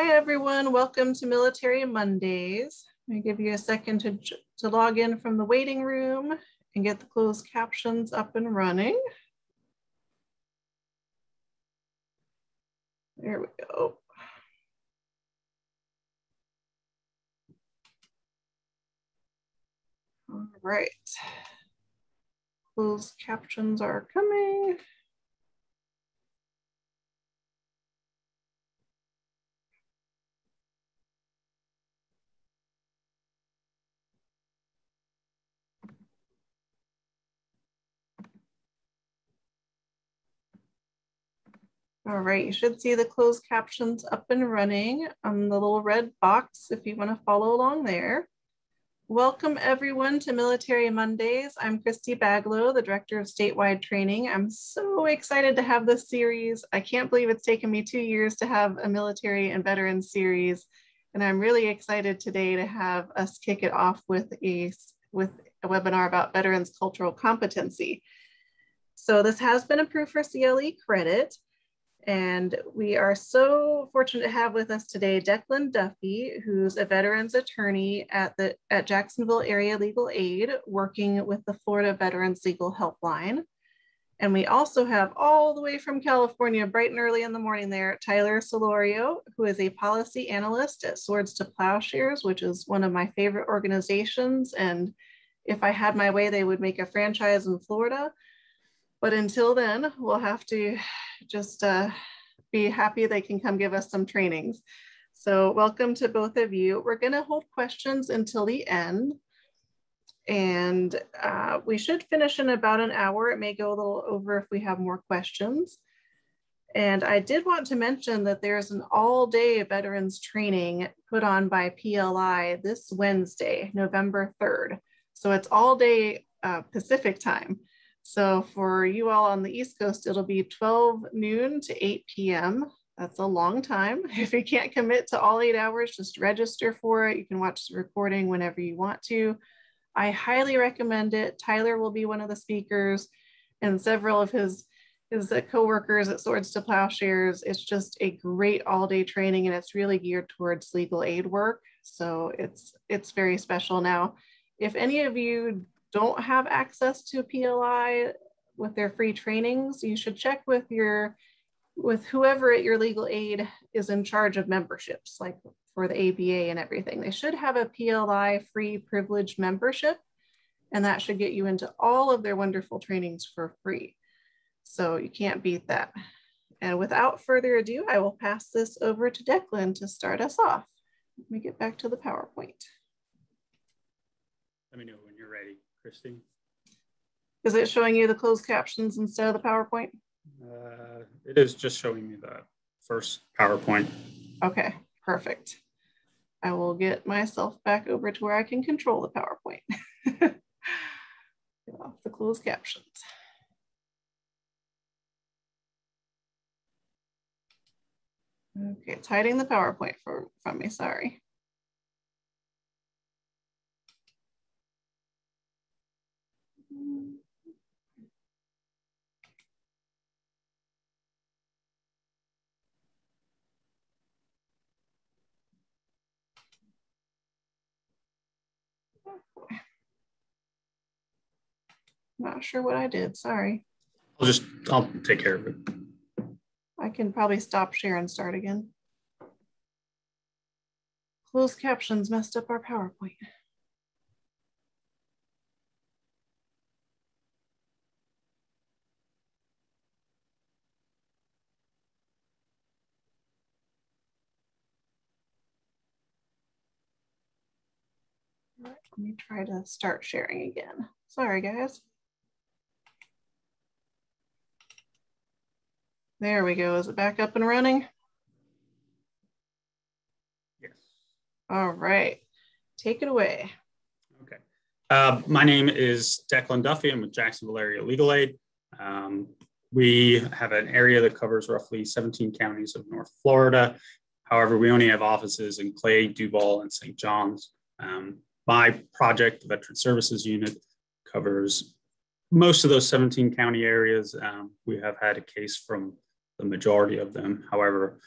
Hi, everyone. Welcome to Military Mondays. Let me give you a second to, to log in from the waiting room and get the closed captions up and running. There we go. All right. Closed captions are coming. All right, you should see the closed captions up and running on the little red box if you want to follow along there. Welcome everyone to Military Mondays. I'm Christy Baglow, the Director of Statewide Training. I'm so excited to have this series. I can't believe it's taken me two years to have a military and veterans series. And I'm really excited today to have us kick it off with a, with a webinar about veterans cultural competency. So this has been approved for CLE credit. And we are so fortunate to have with us today Declan Duffy, who's a veterans attorney at the at Jacksonville Area Legal Aid, working with the Florida Veterans Legal Helpline. And we also have all the way from California, bright and early in the morning there, Tyler Solorio, who is a policy analyst at Swords to Plowshares, which is one of my favorite organizations. And if I had my way, they would make a franchise in Florida. But until then, we'll have to just uh, be happy they can come give us some trainings. So welcome to both of you. We're gonna hold questions until the end. And uh, we should finish in about an hour. It may go a little over if we have more questions. And I did want to mention that there's an all day veterans training put on by PLI this Wednesday, November 3rd. So it's all day uh, Pacific time. So for you all on the East Coast, it'll be 12 noon to 8 p.m. That's a long time. If you can't commit to all eight hours, just register for it. You can watch the recording whenever you want to. I highly recommend it. Tyler will be one of the speakers and several of his his co-workers at Swords to Plowshares. It's just a great all-day training and it's really geared towards legal aid work. So it's it's very special now. If any of you don't have access to PLI with their free trainings, you should check with your with whoever at your legal aid is in charge of memberships, like for the ABA and everything. They should have a PLI free privilege membership, and that should get you into all of their wonderful trainings for free. So you can't beat that. And without further ado, I will pass this over to Declan to start us off. Let me get back to the PowerPoint. Let me know when you're ready. Christine? Is it showing you the closed captions instead of the PowerPoint? Uh, it is just showing me the first PowerPoint. Okay, perfect. I will get myself back over to where I can control the PowerPoint. get off the closed captions. Okay, it's hiding the PowerPoint for, from me, sorry. Not sure what I did, sorry. I'll just, I'll take care of it. I can probably stop share and start again. Closed captions messed up our PowerPoint. Let me try to start sharing again. Sorry, guys. There we go. Is it back up and running? Yes. All right. Take it away. Okay. Uh, my name is Declan Duffy. I'm with Jacksonville Area Legal Aid. Um, we have an area that covers roughly 17 counties of North Florida. However, we only have offices in Clay, Duval, and St. John's. Um, my project, the Veteran Services Unit, covers most of those 17 county areas. Um, we have had a case from the majority of them. However,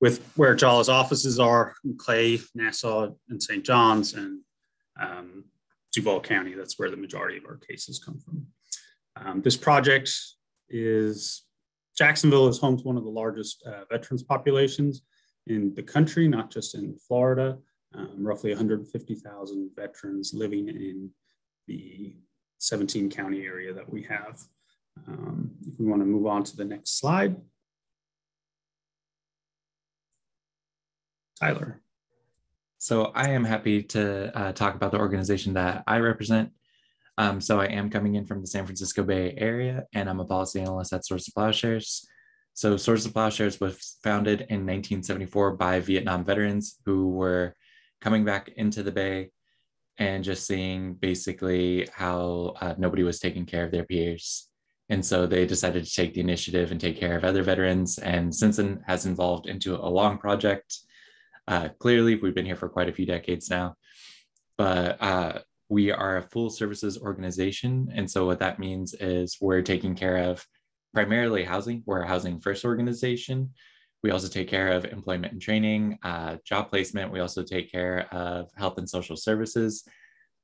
with where JALA's offices are Clay, Nassau, and St. John's, and um, Duval County. That's where the majority of our cases come from. Um, this project is Jacksonville is home to one of the largest uh, veterans populations in the country, not just in Florida. Um, roughly 150,000 veterans living in the 17 county area that we have. Um, if we want to move on to the next slide. Tyler. So I am happy to uh, talk about the organization that I represent. Um, so I am coming in from the San Francisco Bay Area, and I'm a policy analyst at Swords to Plowshares. So Swords to Plowshares was founded in 1974 by Vietnam veterans who were coming back into the Bay and just seeing basically how uh, nobody was taking care of their peers. And so they decided to take the initiative and take care of other veterans. And Simpson has involved into a long project. Uh, clearly, we've been here for quite a few decades now, but uh, we are a full services organization. And so what that means is we're taking care of primarily housing. We're a housing first organization. We also take care of employment and training, uh, job placement. We also take care of health and social services,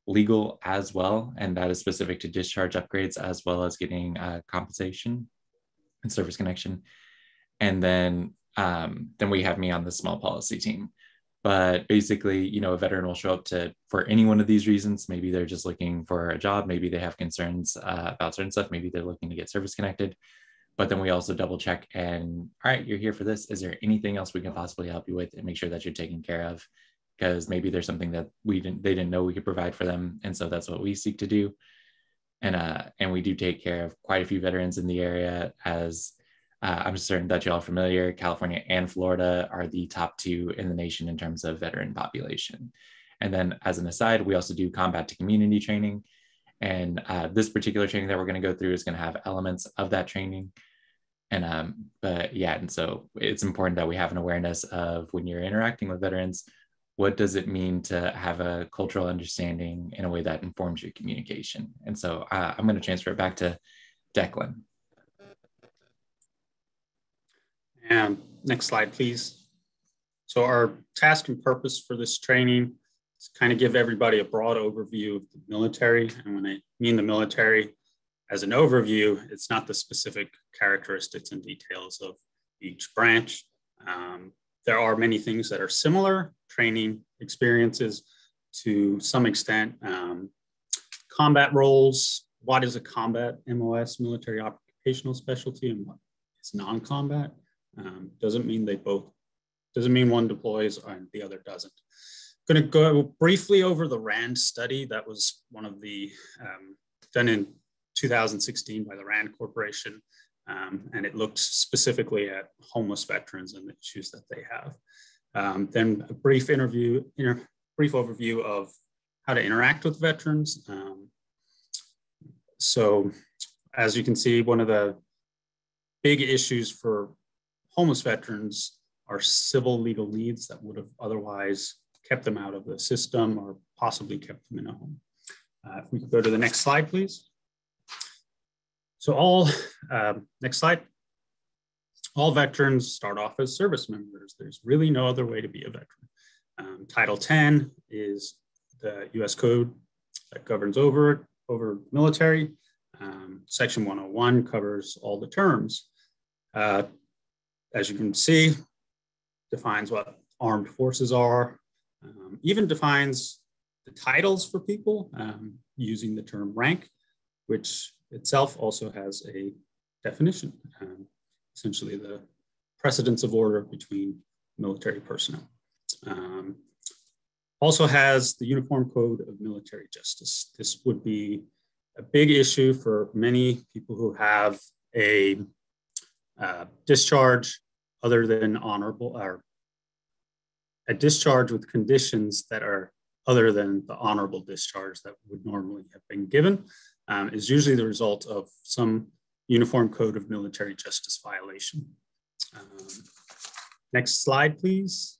legal as well. And that is specific to discharge upgrades as well as getting uh, compensation and service connection. And then, um, then we have me on the small policy team but basically you know a veteran will show up to for any one of these reasons maybe they're just looking for a job maybe they have concerns uh, about certain stuff maybe they're looking to get service connected but then we also double check and all right you're here for this is there anything else we can possibly help you with and make sure that you're taken care of because maybe there's something that we didn't they didn't know we could provide for them and so that's what we seek to do and uh and we do take care of quite a few veterans in the area as uh, I'm certain that you're all familiar. California and Florida are the top two in the nation in terms of veteran population. And then, as an aside, we also do combat to community training. And uh, this particular training that we're going to go through is going to have elements of that training. And um, but yeah, and so it's important that we have an awareness of when you're interacting with veterans, what does it mean to have a cultural understanding in a way that informs your communication? And so uh, I'm going to transfer it back to Declan. And next slide, please. So our task and purpose for this training kind of give everybody a broad overview of the military. And when I mean the military as an overview, it's not the specific characteristics and details of each branch. Um, there are many things that are similar, training experiences to some extent, um, combat roles, what is a combat MOS, military occupational specialty, and what is non-combat. Um, doesn't mean they both, doesn't mean one deploys and the other doesn't. Going to go briefly over the RAND study. That was one of the, um, done in 2016 by the RAND Corporation. Um, and it looked specifically at homeless veterans and the issues that they have. Um, then a brief interview, inter, brief overview of how to interact with veterans. Um, so as you can see, one of the big issues for homeless veterans are civil legal needs that would have otherwise kept them out of the system or possibly kept them in a home. Uh, if we could go to the next slide, please. So all, uh, next slide. All veterans start off as service members. There's really no other way to be a veteran. Um, Title 10 is the US code that governs over, over military. Um, Section 101 covers all the terms. Uh, as you can see, defines what armed forces are, um, even defines the titles for people um, using the term rank, which itself also has a definition, um, essentially the precedence of order between military personnel. Um, also has the Uniform Code of Military Justice. This would be a big issue for many people who have a uh, discharge other than honorable or a discharge with conditions that are other than the honorable discharge that would normally have been given um, is usually the result of some uniform code of military justice violation. Um, next slide, please.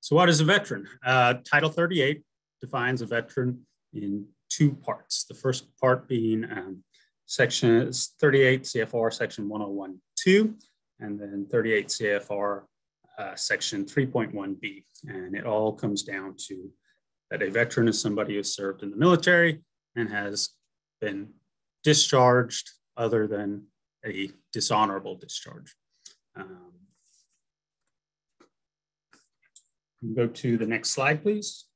So what is a veteran? Uh, Title 38 defines a veteran in two parts. The first part being um, section 38 CFR section 101.2 and then 38 CFR uh, section 3.1b. And it all comes down to that a veteran is somebody who served in the military and has been discharged other than a dishonorable discharge. Um, go to the next slide, please.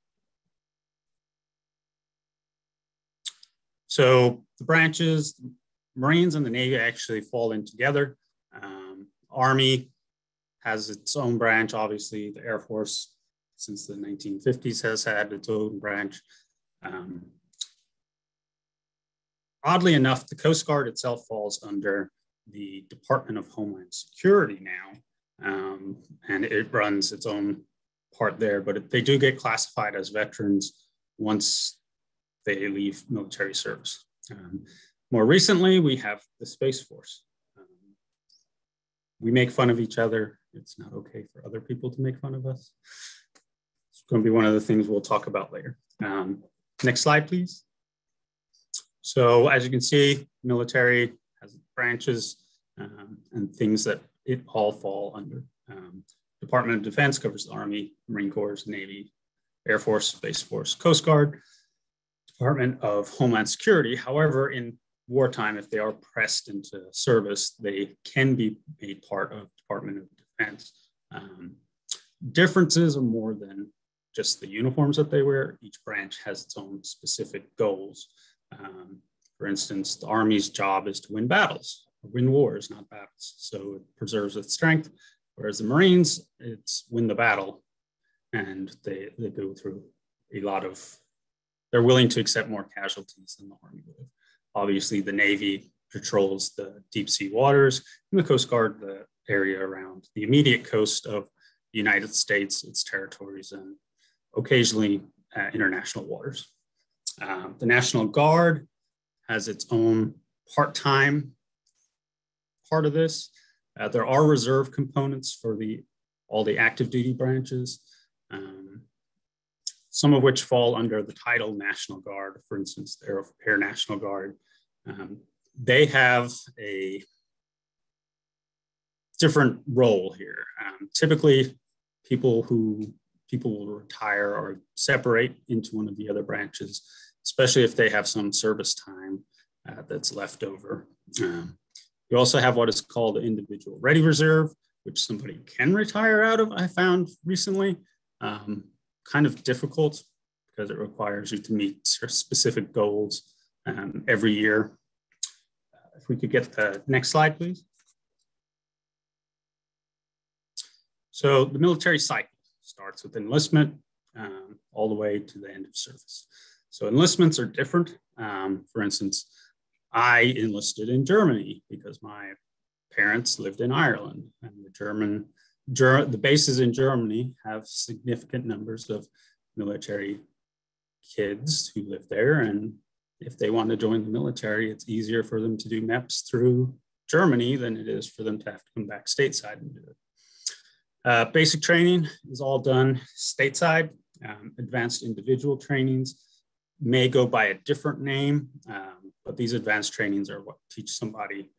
So the branches, Marines and the Navy actually fall in together. Um, Army has its own branch, obviously the Air Force since the 1950s has had its own branch. Um, oddly enough, the Coast Guard itself falls under the Department of Homeland Security now, um, and it runs its own part there, but they do get classified as veterans once they leave military service. Um, more recently, we have the Space Force. Um, we make fun of each other. It's not okay for other people to make fun of us. It's going to be one of the things we'll talk about later. Um, next slide, please. So as you can see, military has branches um, and things that it all fall under. Um, Department of Defense covers the Army, Marine Corps, Navy, Air Force, Space Force, Coast Guard, Department of Homeland Security. However, in wartime, if they are pressed into service, they can be made part of Department of Um, differences are more than just the uniforms that they wear. Each branch has its own specific goals. Um, for instance, the Army's job is to win battles, win wars, not battles. So it preserves its strength. Whereas the Marines, it's win the battle. And they, they go through a lot of, they're willing to accept more casualties than the Army would. Obviously, the Navy patrols the deep sea waters, and the Coast Guard the area around the immediate coast of the United States, its territories, and occasionally uh, international waters. Uh, the National Guard has its own part-time part of this. Uh, there are reserve components for the all the active duty branches, um, some of which fall under the title National Guard, for instance, the Air, Air National Guard. Um, they have a different role here. Um, typically, people who people will retire or separate into one of the other branches, especially if they have some service time uh, that's left over. Um, you also have what is called the individual ready reserve, which somebody can retire out of, I found recently. Um, kind of difficult because it requires you to meet specific goals um, every year. Uh, if we could get the next slide, please. So the military cycle starts with enlistment um, all the way to the end of service. So enlistments are different. Um, for instance, I enlisted in Germany because my parents lived in Ireland and the German, Ger- the bases in Germany have significant numbers of military kids who live there. And if they want to join the military, it's easier for them to do MEPS through Germany than it is for them to have to come back stateside and do it. Uh, basic training is all done stateside. Um, advanced individual trainings may go by a different name. Um, but these advanced trainings are what teach somebody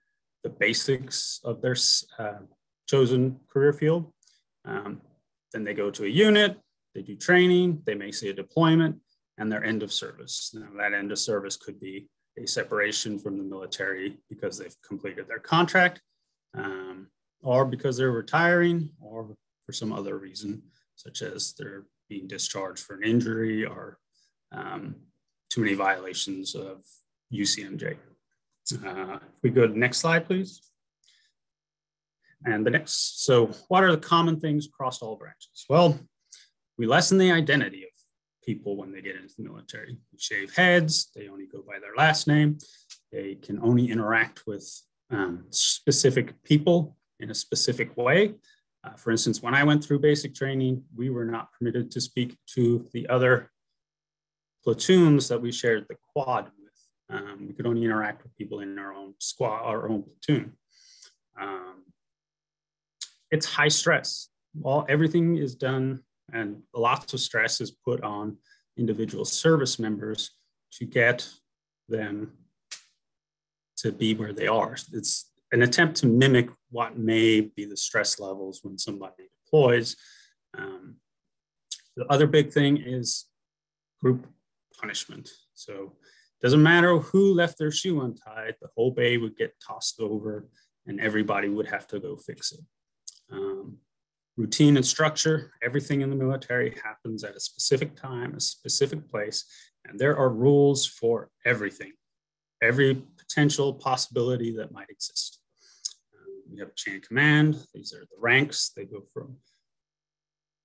the basics of their uh, chosen career field. Um, then they go to a unit, they do training, they may see a deployment, and their end of service. Now, that end of service could be a separation from the military because they've completed their contract, um, or because they're retiring, or for some other reason, such as they're being discharged for an injury or um, too many violations of UCMJ. Uh, if we go to the next slide, please. And the next, so what are the common things across all branches? Well, we lessen the identity of people when they get into the military. We shave heads, they only go by their last name. They can only interact with um, specific people in a specific way. Uh, for instance, when I went through basic training, we were not permitted to speak to the other platoons that we shared the quad um, we could only interact with people in our own squad, our own platoon. Um, it's high stress. All everything is done, and lots of stress is put on individual service members to get them to be where they are. It's an attempt to mimic what may be the stress levels when somebody deploys. Um, the other big thing is group punishment. So it doesn't matter who left their shoe untied, the whole bay would get tossed over and everybody would have to go fix it. Um, routine and structure, everything in the military happens at a specific time, a specific place, and there are rules for everything, every potential possibility that might exist. We have a chain command. These are the ranks. They go from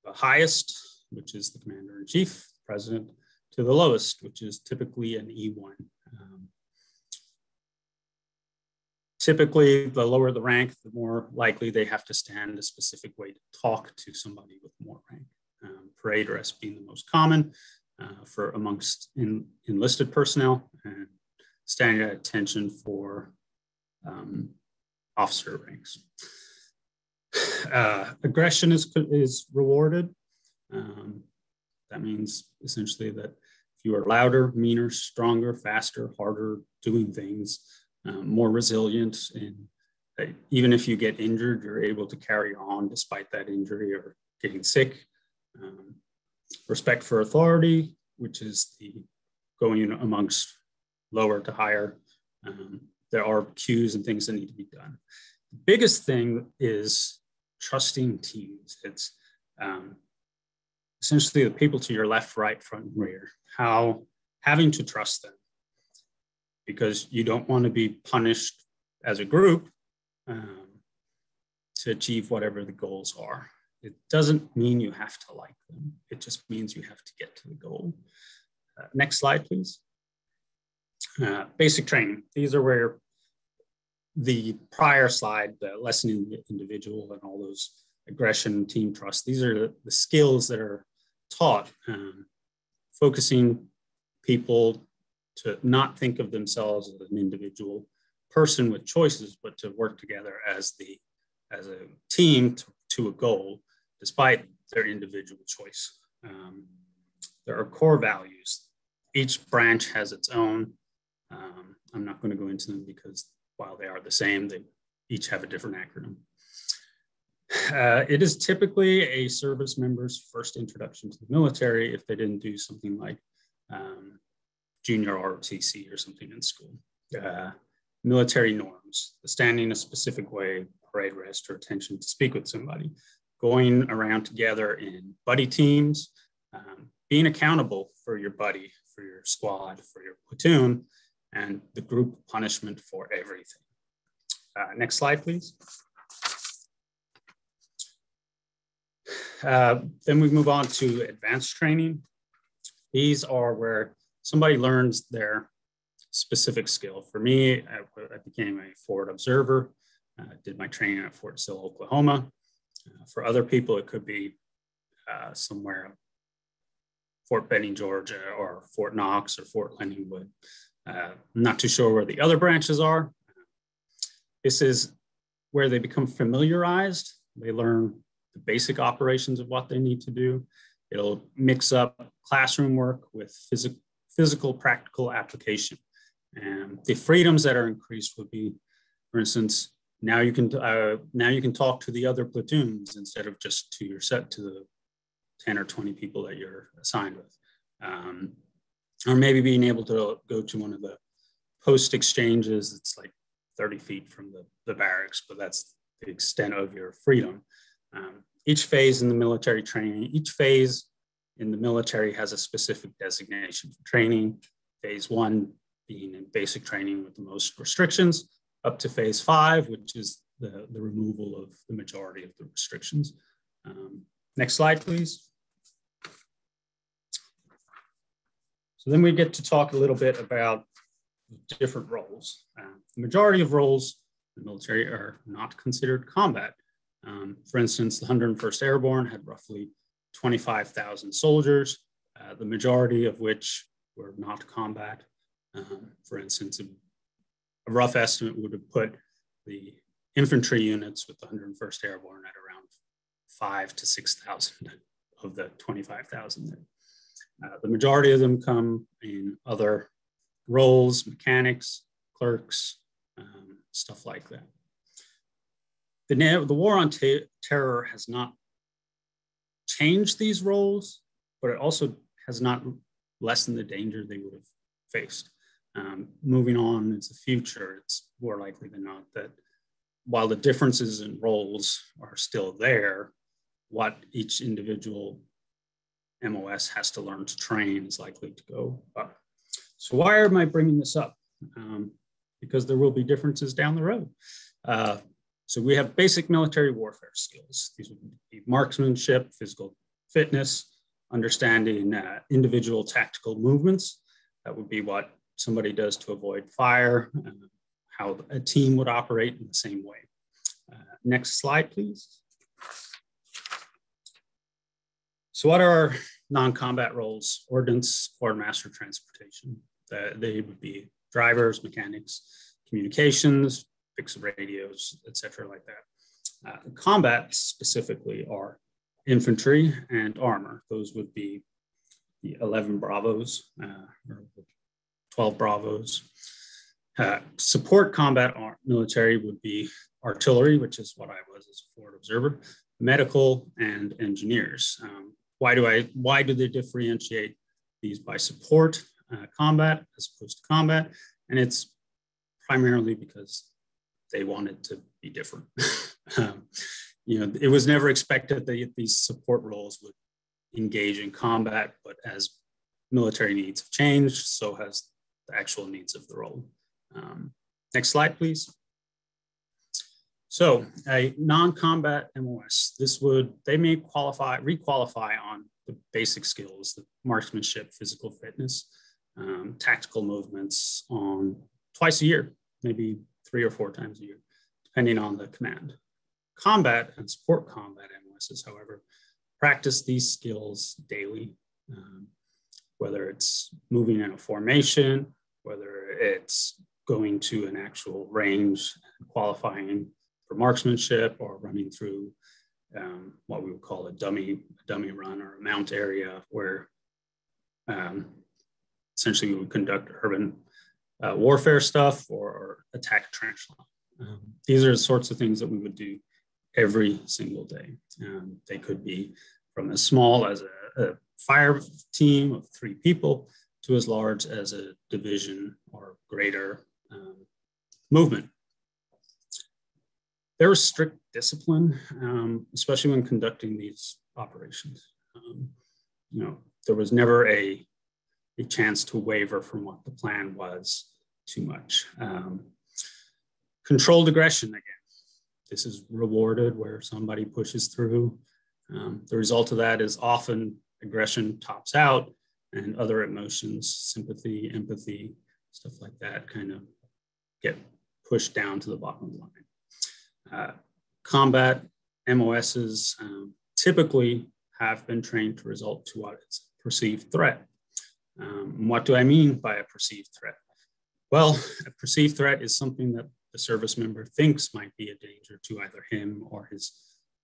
the highest, which is the commander in chief, president, to the lowest, which is typically an E1. Um, typically, the lower the rank, the more likely they have to stand a specific way to talk to somebody with more rank. Um, parade rest being the most common uh, for amongst enlisted personnel and standing at attention for um, officer ranks. Uh, aggression is, is rewarded. Um, that means essentially that if you are louder, meaner, stronger, faster, harder, doing things, um, more resilient, and uh, even if you get injured, you're able to carry on despite that injury or getting sick. Um, respect for authority, which is the going amongst lower to higher. Um, there are cues and things that need to be done. The biggest thing is trusting teams. It's um, essentially the people to your left, right, front, and rear, how having to trust them because you don't want to be punished as a group um, to achieve whatever the goals are. It doesn't mean you have to like them. It just means you have to get to the goal. Uh, next slide, please. Uh, basic training. These are where the prior slide, the lessening the individual and all those aggression, team trust, these are the, the skills that are taught, um, focusing people to not think of themselves as an individual person with choices, but to work together as the as a team to, to a goal, despite their individual choice. Um, there are core values. Each branch has its own. Um, I'm not going to go into them because while they are the same, they each have a different acronym. Uh, it is typically a service member's first introduction to the military if they didn't do something like um, junior ROTC or something in school. Uh, military norms, the standing a specific way, parade rest or attention to speak with somebody, going around together in buddy teams, um, being accountable for your buddy, for your squad, for your platoon, and the group punishment for everything. Uh, next slide, please. Uh, then we move on to advanced training. These are where somebody learns their specific skill. For me, I, I became a forward observer, uh, did my training at Fort Sill, Oklahoma. Uh, for other people, it could be uh, somewhere Fort Benning, Georgia, or Fort Knox or Fort Leonard Wood. Uh, I'm not too sure where the other branches are. This is where they become familiarized. They learn the basic operations of what they need to do. It'll mix up classroom work with phys physical practical application. And the freedoms that are increased would be, for instance, now you can uh, now you can talk to the other platoons instead of just to your set to the 10 or 20 people that you're assigned with. Um, or maybe being able to go to one of the post exchanges it's like 30 feet from the, the barracks, but that's the extent of your freedom. Um, each phase in the military training, each phase in the military has a specific designation for training. Phase one being in basic training with the most restrictions, up to phase five, which is the, the removal of the majority of the restrictions. Um, next slide, please. So then we get to talk a little bit about different roles. Uh, the majority of roles in the military are not considered combat. Um, for instance, the 101st Airborne had roughly 25,000 soldiers, uh, the majority of which were not combat. Um, for instance, a, a, rough estimate would have put the infantry units with the 101st Airborne at around five to 6,000 of the 25,000 uh, the majority of them come in other roles, mechanics, clerks, um, stuff like that the, the war on terror has not changed these roles, but it also has not lessened the danger they would have faced. Um, moving on into the future, it's more likely than not that while the differences in roles are still there, what each individual MOS has to learn to train is likely to go up. So why am I bringing this up? Um, because there will be differences down the road. Uh, so we have basic military warfare skills. These would be marksmanship, physical fitness, understanding uh, individual tactical movements. That would be what somebody does to avoid fire, uh, how a team would operate in the same way. Uh, next slide, please. So what are our non-combat roles? Ordnance, quartermaster, transportation. Uh, they would be drivers, mechanics, communications, fixed radios, etc., like that. Uh, combat specifically are infantry and armor. Those would be the 11 Bravos, uh, or 12 Bravos. Uh, support combat military would be artillery, which is what I was as a forward observer, medical, and engineers. Um, why do I? Why do they differentiate these by support uh, combat as opposed to combat? And it's primarily because they wanted to be different. um, you know, it was never expected that these support roles would engage in combat, but as military needs have changed, so has the actual needs of the role. Um, next slide, please. So a non-combat MOS, this would, they may qualify, requalify on the basic skills, the marksmanship, physical fitness, um, tactical movements on twice a year, maybe three or four times a year, depending on the command. Combat and support combat MOSs, however, practice these skills daily, um, whether it's moving in a formation, whether it's going to an actual range, qualifying for marksmanship or running through um, what we would call a dummy, a dummy run or a MOUT area where um, essentially we would conduct urban uh, warfare stuff or, or attack trench line. Um, these are the sorts of things that we would do every single day. Um, they could be from as small as a, a, fire team of three people to as large as a division or greater um, movement. There was strict discipline, um, especially when conducting these operations. Um, you know, there was never a, a chance to waver from what the plan was too much. Um, controlled aggression again. This is rewarded where somebody pushes through. Um, the result of that is often aggression tops out and other emotions, sympathy, empathy, stuff like that kind of get pushed down to the bottom line. Uh, combat MOSs um, typically have been trained to result to what is perceived threat. Um, what do I mean by a perceived threat? Well, a perceived threat is something that the service member thinks might be a danger to either him or his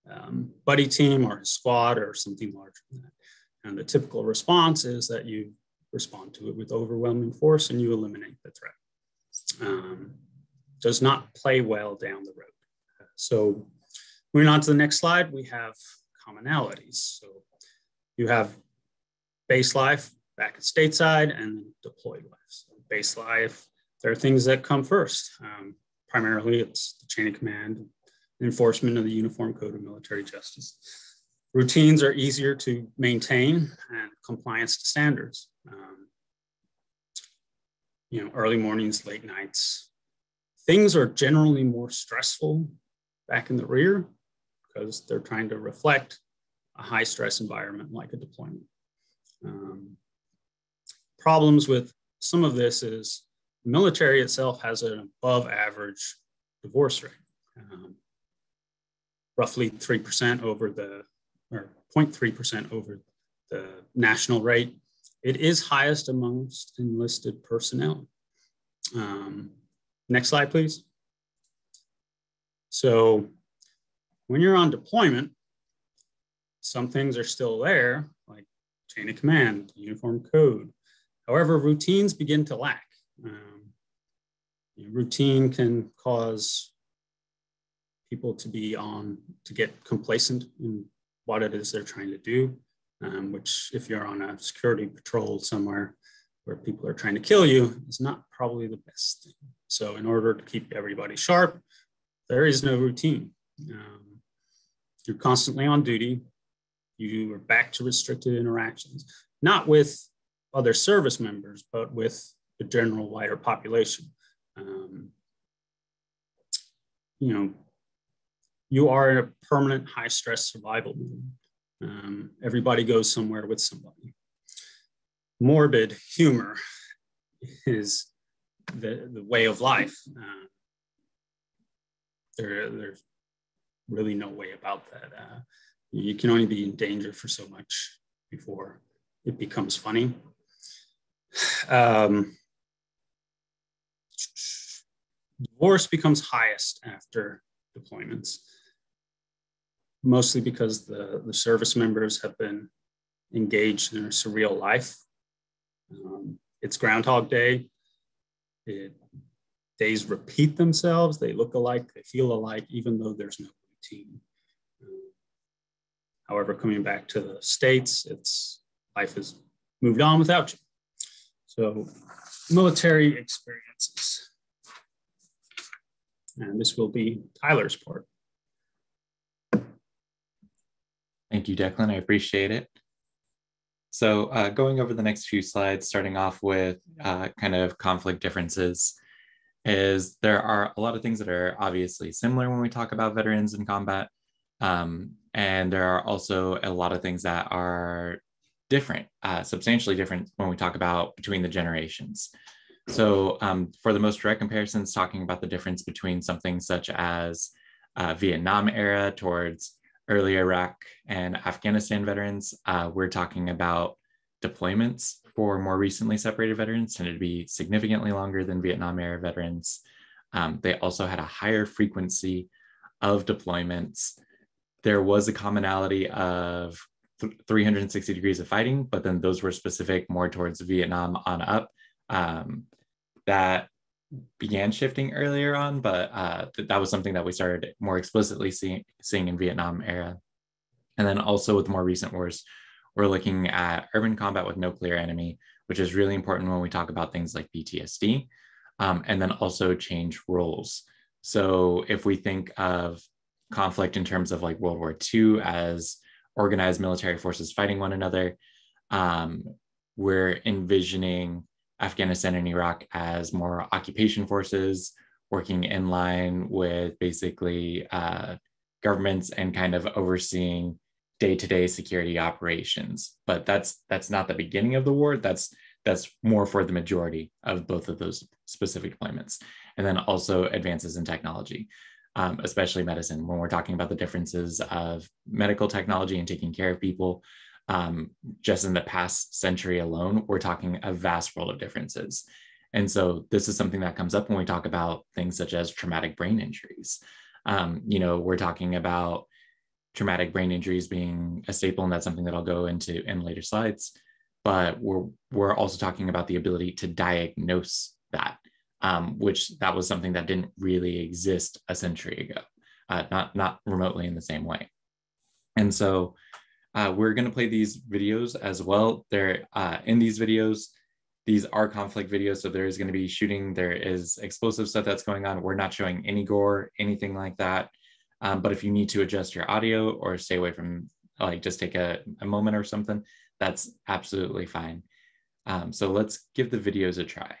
um, buddy team or his squad or something larger than that. And the typical response is that you respond to it with overwhelming force and you eliminate the threat. Um, does not play well down the road. So moving on to the next slide, we have commonalities. So you have base life back at stateside and then deployed life. So base life there are things that come first. Um, primarily, it's the chain of command, enforcement of the Uniform Code of Military Justice. Routines are easier to maintain and compliance to standards. Um, you know, early mornings, late nights. Things are generally more stressful back in the rear because they're trying to reflect a high stress environment like a deployment. Um, problems with some of this is military itself has an above average divorce rate, um, roughly 3% over the, or 0.3% over the national rate. It is highest amongst enlisted personnel. Um, next slide, please. So when you're on deployment, some things are still there, like chain of command, uniform code. However, routines begin to lack. Um, routine can cause people to be on to get complacent in what it is they're trying to do, um, which if you're on a security patrol somewhere where people are trying to kill you is not probably the best thing. So in order to keep everybody sharp, there is no routine. Um, you're constantly on duty. You are back to restricted interactions, not with other service members, but with the general wider population. Um, you know, you are in a permanent high stress survival mode. Um, everybody goes somewhere with somebody. Morbid humor is the, the way of life. Uh, there, there's really no way about that. Uh, you can only be in danger for so much before it becomes funny. Um, divorce becomes highest after deployments, mostly because the, the service members have been engaged in a surreal life. Um, it's Groundhog Day. It, days repeat themselves. They look alike. They feel alike, even though there's no routine. Um, however, coming back to the States, it's life has moved on without you. So military experiences. And this will be Tyler's part. Thank you, Declan. I appreciate it. So uh, going over the next few slides, starting off with uh, kind of conflict differences, is there are a lot of things that are obviously similar when we talk about veterans in combat. Um, and there are also a lot of things that are different, uh, substantially different when we talk about between the generations. So um, for the most direct comparisons, talking about the difference between something such as uh, Vietnam era towards early Iraq and Afghanistan veterans, uh, we're talking about deployments for more recently separated veterans tended to be significantly longer than Vietnam era veterans. Um, they also had a higher frequency of deployments. There was a commonality of 360 degrees of fighting, but then those were specific more towards Vietnam on up. Um, that began shifting earlier on, but uh, th- that was something that we started more explicitly see- seeing in Vietnam era. And then also with more recent wars, we're looking at urban combat with no clear enemy, which is really important when we talk about things like PTSD, um, and then also change roles. So if we think of conflict in terms of like World War II as organized military forces fighting one another. Um, we're envisioning Afghanistan and Iraq as more occupation forces working in line with basically uh, governments and kind of overseeing day-to-day security operations. But that's that's not the beginning of the war. That's that's more for the majority of both of those specific deployments. And then also advances in technology um, especially medicine, when we're talking about the differences of medical technology and taking care of people. Um, just in the past century alone, we're talking a vast world of differences. And so this is something that comes up when we talk about things such as traumatic brain injuries. Um, you know, we're talking about traumatic brain injuries being a staple, and that's something that I'll go into in later slides. But we're we're also talking about the ability to diagnose that um, which that was something that didn't really exist a century ago, uh, not not remotely in the same way. And so uh, we're going to play these videos as well. They're uh, in these videos. These are conflict videos, so there is going to be shooting. There is explosive stuff that's going on. We're not showing any gore, anything like that. Um, but if you need to adjust your audio or stay away from, like, just take a, a moment or something, that's absolutely fine. Um, so let's give the videos a try.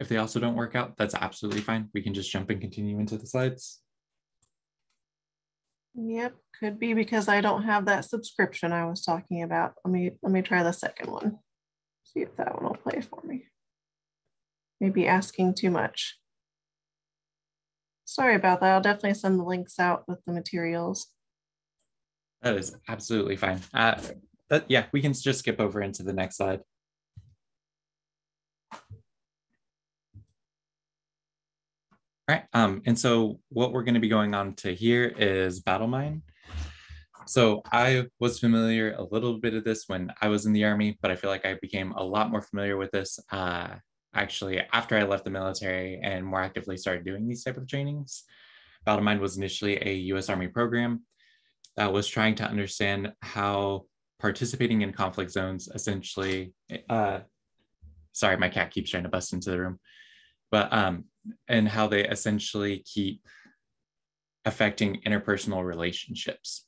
If they also don't work out, that's absolutely fine. We can just jump and continue into the slides. Yep, could be because I don't have that subscription I was talking about. Let me let me try the second one. See if that one will play for me. Maybe asking too much. Sorry about that. I'll definitely send the links out with the materials. That is absolutely fine. Uh, but yeah, we can just skip over into the next slide. All right. Um, and so what we're going to be going on to here is Battlemind. So I was familiar a little bit of this when I was in the army, but I feel like I became a lot more familiar with this uh, actually after I left the military and more actively started doing these type of trainings. Battle Mind was initially a U.S. Army program that was trying to understand how participating in conflict zones essentially. Uh, sorry, my cat keeps trying to bust into the room, but um, and how they essentially keep affecting interpersonal relationships.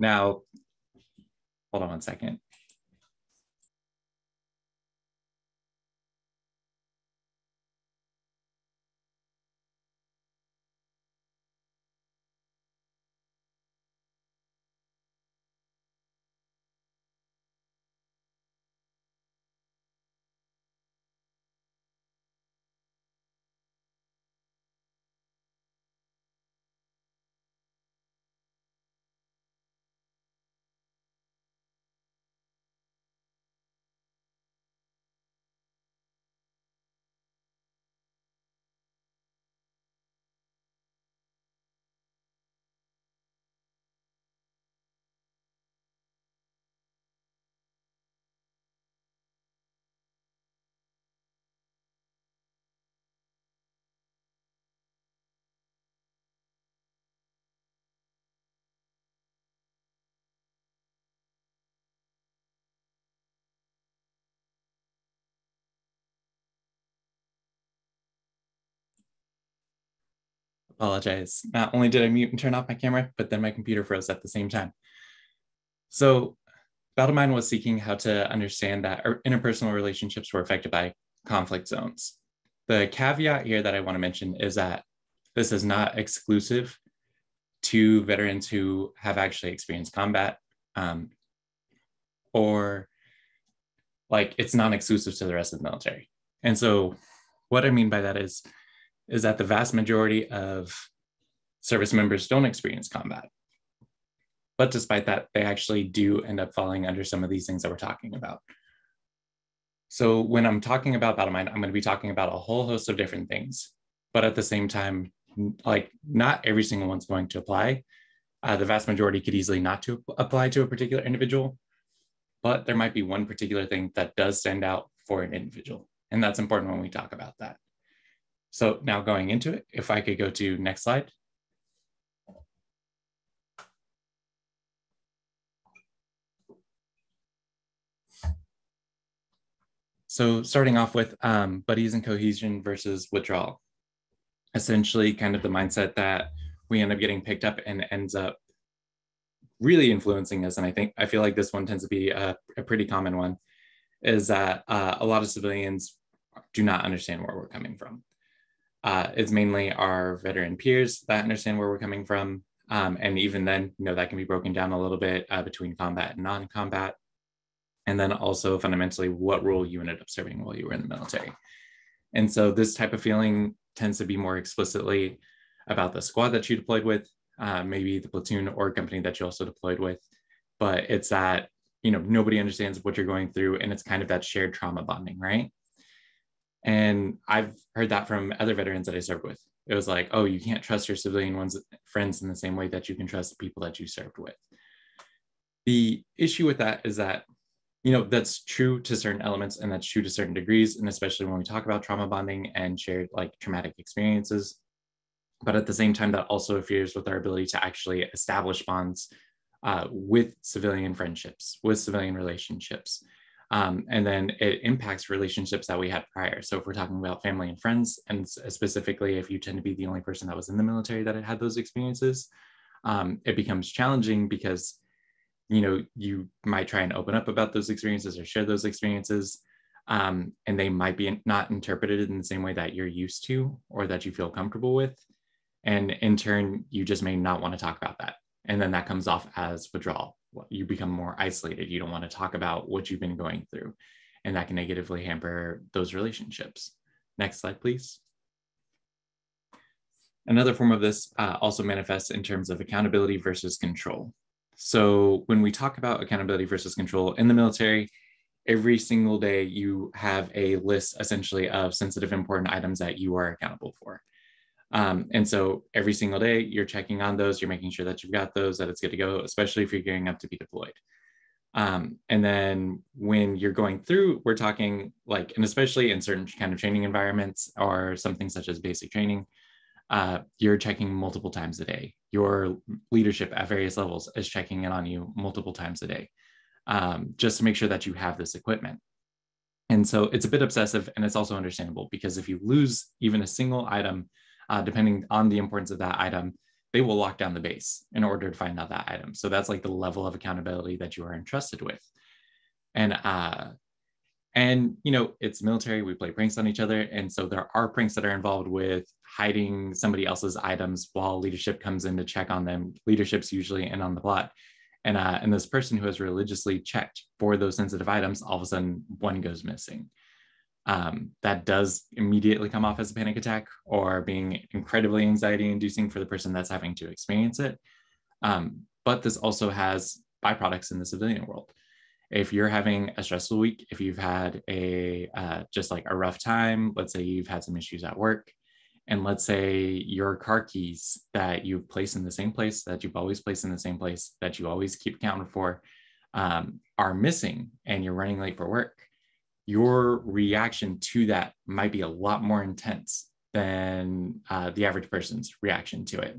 Now, hold on one second. Apologize. Not only did I mute and turn off my camera, but then my computer froze at the same time. So Battlemind was seeking how to understand that interpersonal relationships were affected by conflict zones. The caveat here that I want to mention is that this is not exclusive to veterans who have actually experienced combat um, or like it's non-exclusive to the rest of the military. And so what I mean by that is is that the vast majority of service members don't experience combat. But despite that, they actually do end up falling under some of these things that we're talking about. So when I'm talking about Battlemind, I'm going to be talking about a whole host of different things. But at the same time, like not every single one's going to apply. Uh, the vast majority could easily not to apply to a particular individual, but there might be one particular thing that does stand out for an individual. And that's important when we talk about that. So now going into it, if I could go to next slide. So starting off with um, buddies and cohesion versus withdrawal. Essentially kind of the mindset that we end up getting picked up and ends up really influencing us. And I think, I feel like this one tends to be a, a pretty common one, is that uh, a lot of civilians do not understand where we're coming from uh, it's mainly our veteran peers that understand where we're coming from. Um, and even then, you know, that can be broken down a little bit uh, between combat and non-combat. And then also fundamentally what role you ended up serving while you were in the military. And so this type of feeling tends to be more explicitly about the squad that you deployed with, uh, maybe the platoon or company that you also deployed with. But it's that, you know, nobody understands what you're going through and it's kind of that shared trauma bonding, right? And I've heard that from other veterans that I served with. It was like, oh, you can't trust your civilian ones friends in the same way that you can trust the people that you served with. The issue with that is that, you know, that's true to certain elements and that's true to certain degrees. And especially when we talk about trauma bonding and shared like traumatic experiences. But at the same time, that also interferes with our ability to actually establish bonds uh, with civilian friendships, with civilian relationships. Um, and then it impacts relationships that we had prior. So if we're talking about family and friends, and specifically if you tend to be the only person that was in the military that had those experiences, um, it becomes challenging because you know you might try and open up about those experiences or share those experiences, um, and they might be not interpreted in the same way that you're used to or that you feel comfortable with, and in turn you just may not want to talk about that, and then that comes off as withdrawal you become more isolated. You don't want to talk about what you've been going through, and that can negatively hamper those relationships. Next slide, please. Another form of this uh, also manifests in terms of accountability versus control. So when we talk about accountability versus control in the military, every single day you have a list essentially of sensitive important items that you are accountable for. Um, and so every single day you're checking on those, you're making sure that you've got those, that it's good to go, especially if you're gearing up to be deployed. Um, and then when you're going through, we're talking like, and especially in certain kind of training environments or something such as basic training, uh, you're checking multiple times a day. Your leadership at various levels is checking in on you multiple times a day, um, just to make sure that you have this equipment. And so it's a bit obsessive and it's also understandable because if you lose even a single item, uh, depending on the importance of that item, they will lock down the base in order to find out that item. So that's like the level of accountability that you are entrusted with. And uh, and you know, it's military, we play pranks on each other. And so there are pranks that are involved with hiding somebody else's items while leadership comes in to check on them. Leadership's usually in on the plot. And uh, and this person who has religiously checked for those sensitive items, all of a sudden one goes missing um, that does immediately come off as a panic attack or being incredibly anxiety inducing for the person that's having to experience it. Um, but this also has byproducts in the civilian world. If you're having a stressful week, if you've had a uh, just like a rough time, let's say you've had some issues at work, and let's say your car keys that you've placed in the same place that you've always placed in the same place that you always keep accounting for um, are missing and you're running late for work your reaction to that might be a lot more intense than uh, the average person's reaction to it.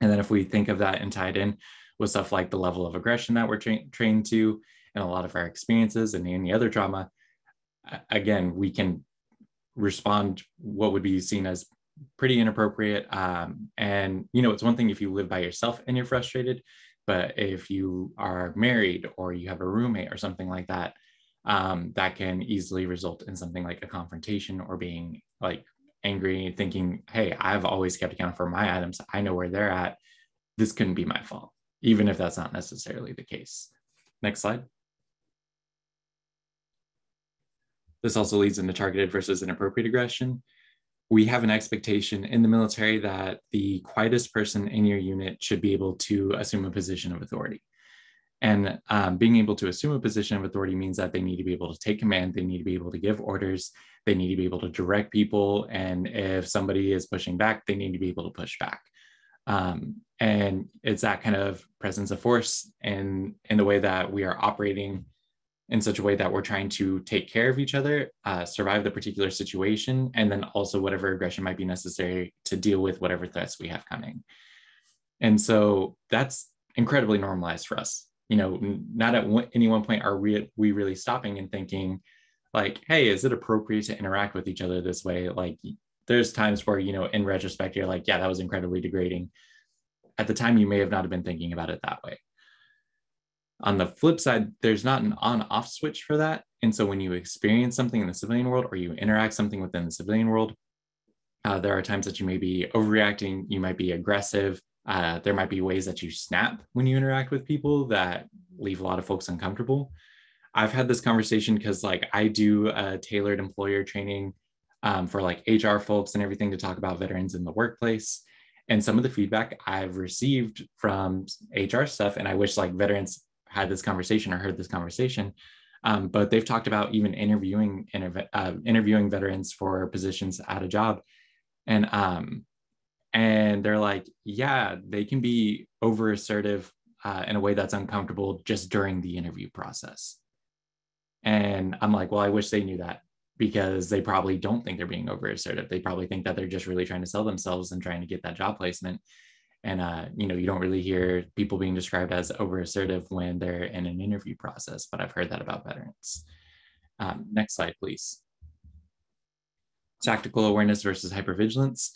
And then if we think of that and tie it in with stuff like the level of aggression that we're tra- trained to and a lot of our experiences and any other trauma, again, we can respond what would be seen as pretty inappropriate. Um, and, you know, it's one thing if you live by yourself and you're frustrated, but if you are married or you have a roommate or something like that, um, that can easily result in something like a confrontation or being like angry, thinking, hey, I've always kept account for my items. I know where they're at. This couldn't be my fault, even if that's not necessarily the case. Next slide. This also leads into targeted versus inappropriate aggression. We have an expectation in the military that the quietest person in your unit should be able to assume a position of authority. And um, being able to assume a position of authority means that they need to be able to take command, they need to be able to give orders, they need to be able to direct people. And if somebody is pushing back, they need to be able to push back. Um, and it's that kind of presence of force and in the way that we are operating in such a way that we're trying to take care of each other, uh, survive the particular situation, and then also whatever aggression might be necessary to deal with whatever threats we have coming. And so that's incredibly normalized for us you know, not at any one point are we, we really stopping and thinking like, hey, is it appropriate to interact with each other this way? Like there's times where, you know, in retrospect, you're like, yeah, that was incredibly degrading. At the time, you may have not have been thinking about it that way. On the flip side, there's not an on off switch for that. And so when you experience something in the civilian world or you interact something within the civilian world, uh, there are times that you may be overreacting, you might be aggressive, uh, there might be ways that you snap when you interact with people that leave a lot of folks uncomfortable. I've had this conversation because like I do a tailored employer training um, for like HR folks and everything to talk about veterans in the workplace. And some of the feedback I've received from HR stuff, and I wish like veterans had this conversation or heard this conversation, um, but they've talked about even interviewing uh, interviewing veterans for positions at a job, and um, and they're like yeah they can be over assertive uh, in a way that's uncomfortable just during the interview process. And i'm like well i wish they knew that because they probably don't think they're being over assertive they probably think that they're just really trying to sell themselves and trying to get that job placement. And uh, you know you don't really hear people being described as over assertive when they're in an interview process but i've heard that about veterans. Um, next slide please. Tactical awareness versus hypervigilance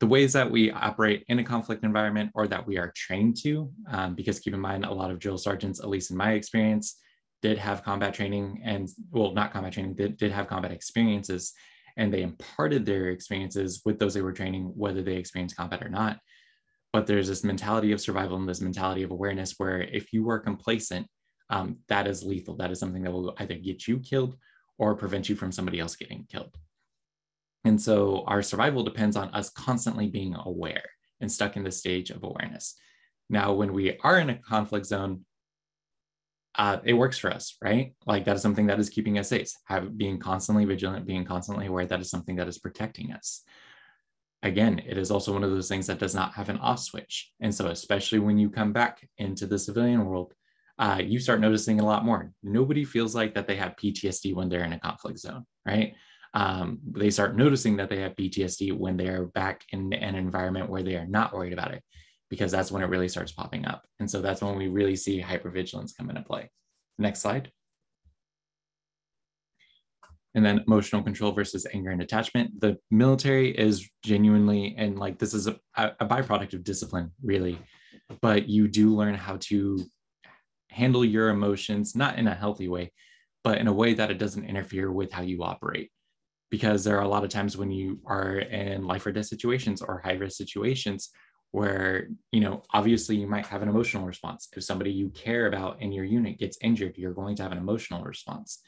the ways that we operate in a conflict environment or that we are trained to, um, because keep in mind, a lot of drill sergeants, at least in my experience, did have combat training and, well, not combat training, did, did have combat experiences, and they imparted their experiences with those they were training, whether they experienced combat or not. But there's this mentality of survival and this mentality of awareness where if you are complacent, um, that is lethal. That is something that will either get you killed or prevent you from somebody else getting killed. And so our survival depends on us constantly being aware and stuck in the stage of awareness. Now, when we are in a conflict zone, uh, it works for us, right? Like that is something that is keeping us safe. Have, being constantly vigilant, being constantly aware, that is something that is protecting us. Again, it is also one of those things that does not have an off switch. And so, especially when you come back into the civilian world, uh, you start noticing a lot more. Nobody feels like that they have PTSD when they're in a conflict zone, right? Um, they start noticing that they have PTSD when they are back in an environment where they are not worried about it, because that's when it really starts popping up. And so that's when we really see hypervigilance come into play. Next slide. And then emotional control versus anger and attachment. The military is genuinely, and like this is a, a byproduct of discipline, really, but you do learn how to handle your emotions, not in a healthy way, but in a way that it doesn't interfere with how you operate. Because there are a lot of times when you are in life or death situations or high risk situations where, you know, obviously you might have an emotional response. If somebody you care about in your unit gets injured, you're going to have an emotional response.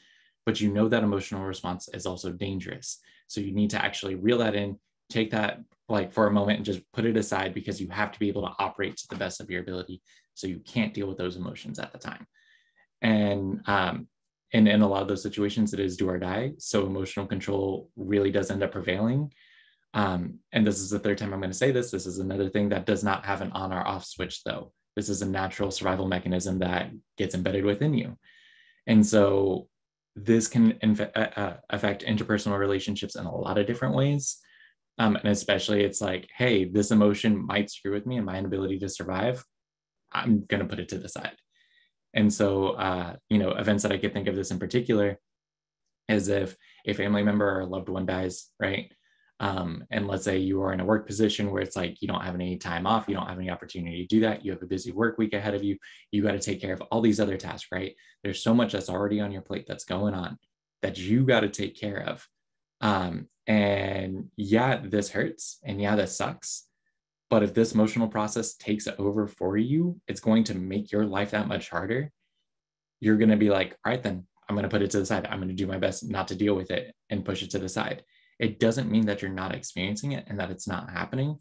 But you know that emotional response is also dangerous. So you need to actually reel that in, take that like for a moment and just put it aside because you have to be able to operate to the best of your ability so you can't deal with those emotions at the time and um, and in a lot of those situations it is do or die. So emotional control really does end up prevailing. Um, and this is the third time i'm going to say this. This is another thing that does not have an on or off switch though. This is a natural survival mechanism that gets embedded within you. And so this can inf- uh, uh affect interpersonal relationships in a lot of different ways. Um, and especially it's like hey this emotion might screw with me and my inability to survive. I'm going to put it to the side. And so, uh, you know, events that I could think of this in particular is if a family member or a loved one dies, right? Um, and let's say you are in a work position where it's like you don't have any time off, you don't have any opportunity to do that, you have a busy work week ahead of you, you got to take care of all these other tasks, right? There's so much that's already on your plate that's going on that you got to take care of. Um, and yeah, this hurts, and yeah, this sucks. But if this emotional process takes over for you, it's going to make your life that much harder. You're going to be like, all right, then I'm going to put it to the side. I'm going to do my best not to deal with it and push it to the side. It doesn't mean that you're not experiencing it and that it's not happening,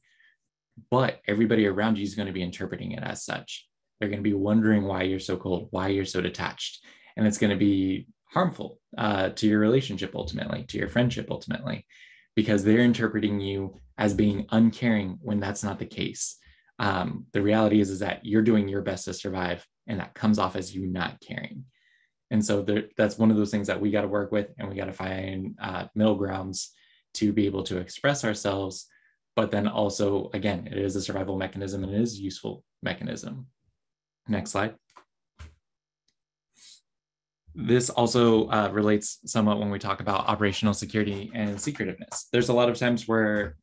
but everybody around you is going to be interpreting it as such. They're going to be wondering why you're so cold, why you're so detached. And it's going to be harmful uh, to your relationship ultimately, to your friendship ultimately because they're interpreting you as being uncaring when that's not the case. Um, the reality is, is that you're doing your best to survive, and that comes off as you not caring. And so there, that's one of those things that we got to work with, and we got to find uh, middle grounds to be able to express ourselves. But then also, again, it is a survival mechanism and it is a useful mechanism. Next slide this also uh, relates somewhat when we talk about operational security and secretiveness. There's a lot of times where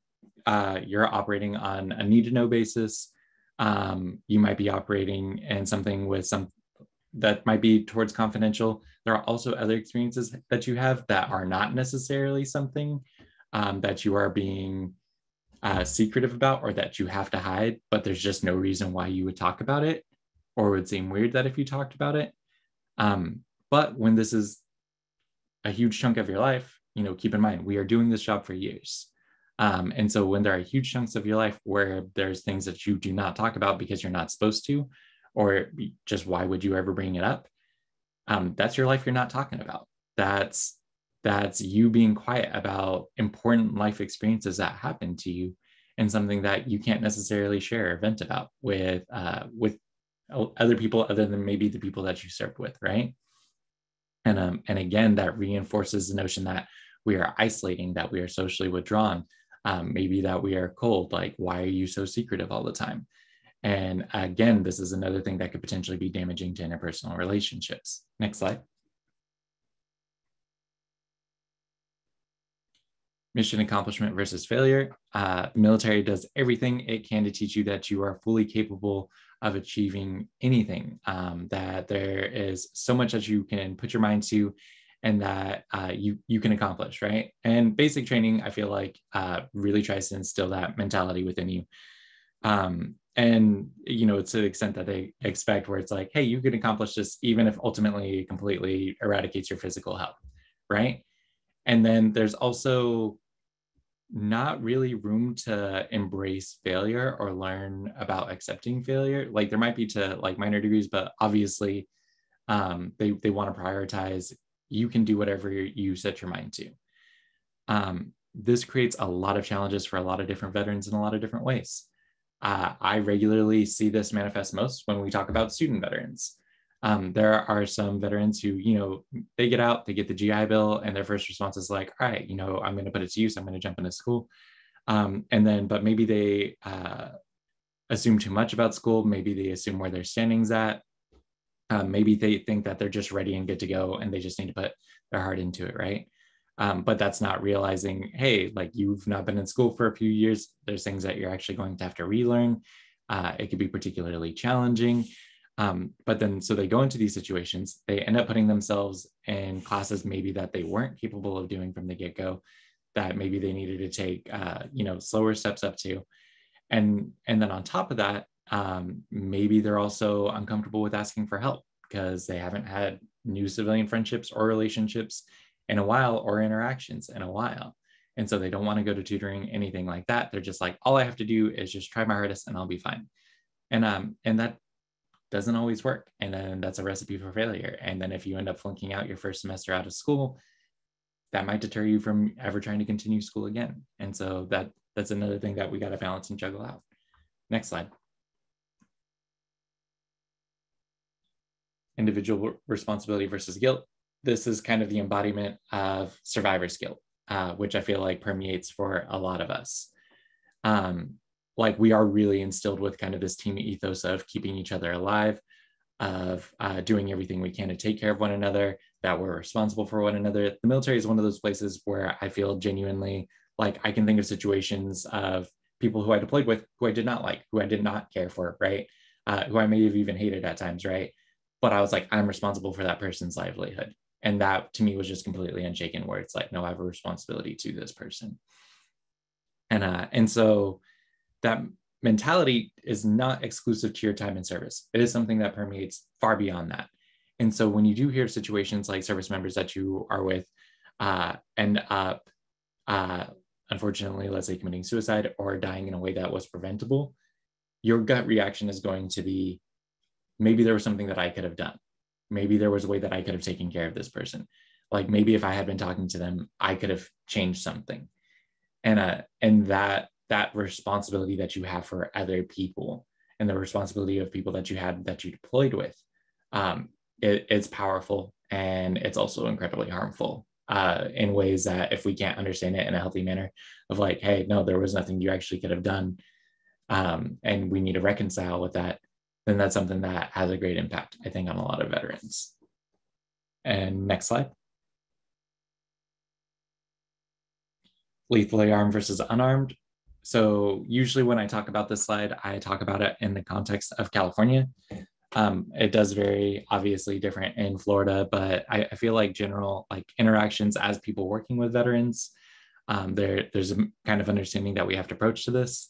uh, you're operating on a need to know basis. Um, you might be operating in something with some that might be towards confidential. There are also other experiences that you have that are not necessarily something um, that you are being uh, secretive about or that you have to hide, but there's just no reason why you would talk about it or would seem weird that if you talked about it. Um, but when this is a huge chunk of your life, you know, keep in mind, we are doing this job for years. Um, and so when there are huge chunks of your life where there's things that you do not talk about because you're not supposed to, or just why would you ever bring it up? Um, that's your life you're not talking about. That's that's you being quiet about important life experiences that happen to you and something that you can't necessarily share or vent about with uh, with other people other than maybe the people that you served with, right? And, um, and again, that reinforces the notion that we are isolating, that we are socially withdrawn, um, maybe that we are cold. Like, why are you so secretive all the time? And again, this is another thing that could potentially be damaging to interpersonal relationships. Next slide. mission accomplishment versus failure. Uh, military does everything it can to teach you that you are fully capable of achieving anything, um, that there is so much that you can put your mind to and that uh, you, you can accomplish, right? And basic training, I feel like, uh, really tries to instill that mentality within you. Um, and, you know, to the extent that they expect where it's like, hey, you can accomplish this even if ultimately completely eradicates your physical health, right? And then there's also not really room to embrace failure or learn about accepting failure. Like there might be to like minor degrees, but obviously um, they, they want to prioritize you can do whatever you set your mind to. Um, this creates a lot of challenges for a lot of different veterans in a lot of different ways. Uh, I regularly see this manifest most when we talk about student veterans. Um, there are some veterans who, you know, they get out, they get the GI Bill, and their first response is like, all right, you know, I'm going to put it to use, I'm going to jump into school. Um, and then, but maybe they uh, assume too much about school, maybe they assume where their standing's at. Um, maybe they think that they're just ready and good to go and they just need to put their heart into it, right? Um, but that's not realizing, hey, like you've not been in school for a few years. There's things that you're actually going to have to relearn. Uh, it could be particularly challenging. Um, but then, so they go into these situations, they end up putting themselves in classes maybe that they weren't capable of doing from the get go, that maybe they needed to take, uh, you know, slower steps up to. And, and then on top of that, um, maybe they're also uncomfortable with asking for help because they haven't had new civilian friendships or relationships in a while or interactions in a while. And so they don't want to go to tutoring, anything like that. They're just like, all I have to do is just try my hardest and I'll be fine. And um, and that doesn't always work. And then that's a recipe for failure. And then if you end up flunking out your first semester out of school, that might deter you from ever trying to continue school again. And so that that's another thing that we got to balance and juggle out. Next slide. Individual responsibility versus guilt. This is kind of the embodiment of survivor's guilt, uh, which I feel like permeates for a lot of us. Um, like we are really instilled with kind of this team ethos of keeping each other alive, of uh, doing everything we can to take care of one another, that we're responsible for one another. The military is one of those places where I feel genuinely like I can think of situations of people who I deployed with who I did not like, who I did not care for, right? Uh, who I may have even hated at times, right? But I was like, I'm responsible for that person's livelihood. And that to me was just completely unshaken, where it's like, no, I have a responsibility to this person. And uh, and so that mentality is not exclusive to your time in service. It is something that permeates far beyond that. And so when you do hear situations like service members that you are with uh, end up, uh, unfortunately, let's say committing suicide or dying in a way that was preventable, your gut reaction is going to be maybe there was something that I could have done. Maybe there was a way that I could have taken care of this person. Like maybe if I had been talking to them, I could have changed something. And uh, and that that responsibility that you have for other people and the responsibility of people that you had that you deployed with um, it, it's powerful and it's also incredibly harmful uh, in ways that if we can't understand it in a healthy manner of like hey no there was nothing you actually could have done um, and we need to reconcile with that then that's something that has a great impact i think on a lot of veterans. And next slide. Lethally armed versus unarmed so usually when I talk about this slide, I talk about it in the context of California. Um, it does vary obviously different in Florida, but I, I, feel like general like interactions as people working with veterans, um, there, there's a kind of understanding that we have to approach to this.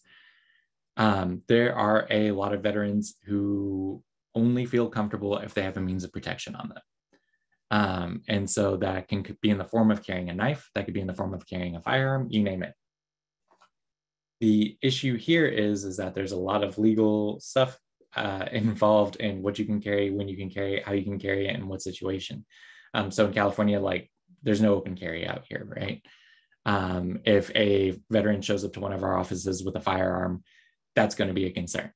Um, there are a lot of veterans who only feel comfortable if they have a means of protection on them. Um, and so that can be in the form of carrying a knife, that could be in the form of carrying a firearm, you name it. The issue here is, is that there's a lot of legal stuff uh, involved in what you can carry, when you can carry, how you can carry it, and what situation. Um, so in California, like there's no open carry out here, right? Um, if a veteran shows up to one of our offices with a firearm, that's going to be a concern.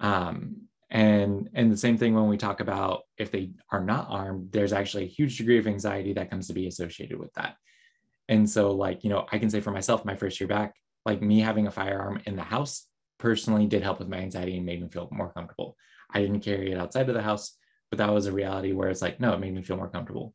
Um, and and the same thing when we talk about if they are not armed, there's actually a huge degree of anxiety that comes to be associated with that. And so, like you know, I can say for myself, my first year back, like me having a firearm in the house personally did help with my anxiety and made me feel more comfortable. I didn't carry it outside of the house, but that was a reality where it's like, no, it made me feel more comfortable.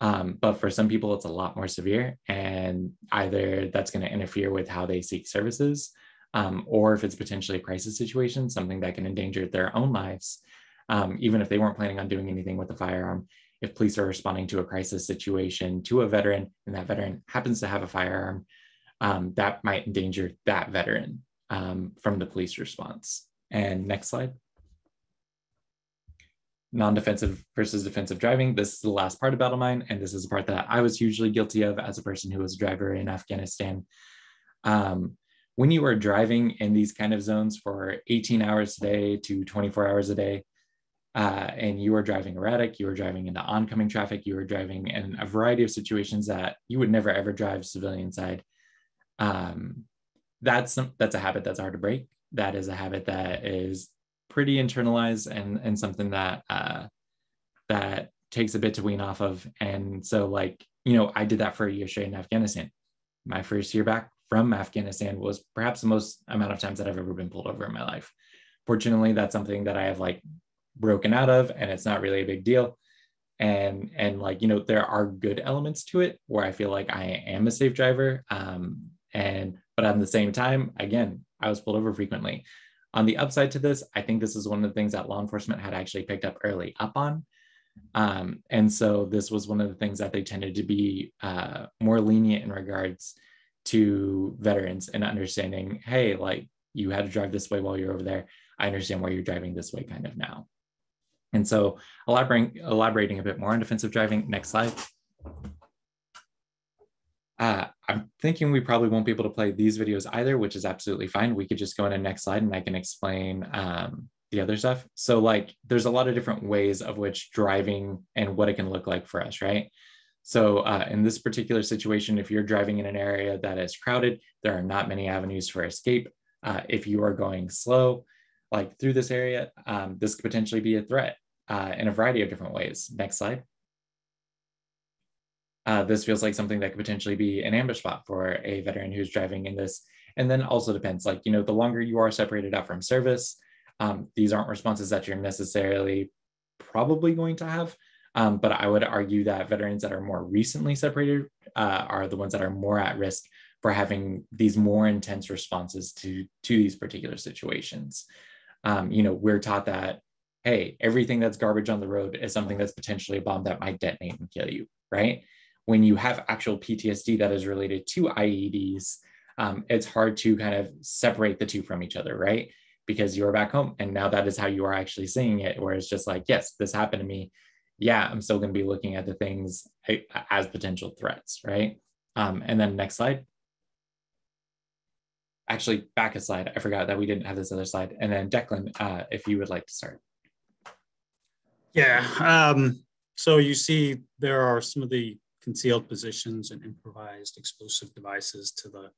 Um, but for some people, it's a lot more severe, and either that's going to interfere with how they seek services, um, or if it's potentially a crisis situation, something that can endanger their own lives, um, even if they weren't planning on doing anything with the firearm. If police are responding to a crisis situation to a veteran, and that veteran happens to have a firearm, um, that might endanger that veteran um, from the police response. And next slide. Non-defensive versus defensive driving. This is the last part of Battlemind, and this is the part that I was hugely guilty of as a person who was a driver in Afghanistan. Um, when you are driving in these kind of zones for 18 hours a day to 24 hours a day, uh, and you are driving erratic, you are driving into oncoming traffic, you are driving in a variety of situations that you would never ever drive civilian side um, that's that's a habit that's hard to break. That is a habit that is pretty internalized and and something that uh, that takes a bit to wean off of. And so, like, you know, I did that for a year straight in Afghanistan. My first year back from Afghanistan was perhaps the most amount of times that I've ever been pulled over in my life. Fortunately, that's something that I have like broken out of, and it's not really a big deal. And and like you know, there are good elements to it where I feel like I am a safe driver. Um, and but at the same time, again, I was pulled over frequently. On the upside to this, I think this is one of the things that law enforcement had actually picked up early up on. Um, and so this was one of the things that they tended to be uh, more lenient in regards to veterans and understanding, hey, like you had to drive this way while you're over there. I understand why you're driving this way kind of now. And so elaborating, elaborating a bit more on defensive driving, next slide. Uh, I'm thinking we probably won't be able to play these videos either, which is absolutely fine. We could just go in the next slide and I can explain um, the other stuff. So like there's a lot of different ways of which driving and what it can look like for us, right? So uh, in this particular situation, if you're driving in an area that is crowded, there are not many avenues for escape. Uh, if you are going slow, like through this area, um, this could potentially be a threat uh, in a variety of different ways. Next slide uh, this feels like something that could potentially be an ambush spot for a veteran who's driving in this. And then also depends, like, you know, the longer you are separated out from service, um, these aren't responses that you're necessarily probably going to have. Um, but I would argue that veterans that are more recently separated uh, are the ones that are more at risk for having these more intense responses to, to these particular situations. Um, you know, we're taught that, hey, everything that's garbage on the road is something that's potentially a bomb that might detonate and kill you, right? When you have actual PTSD that is related to IEDs, um, it's hard to kind of separate the two from each other, right? Because you're back home and now that is how you are actually seeing it, where it's just like, yes, this happened to me. Yeah, I'm still going to be looking at the things as potential threats, right? Um, and then next slide. Actually, back a slide. I forgot that we didn't have this other slide. And then Declan, uh, if you would like to start. Yeah. Um, so you see there are some of the concealed positions and improvised explosive devices to the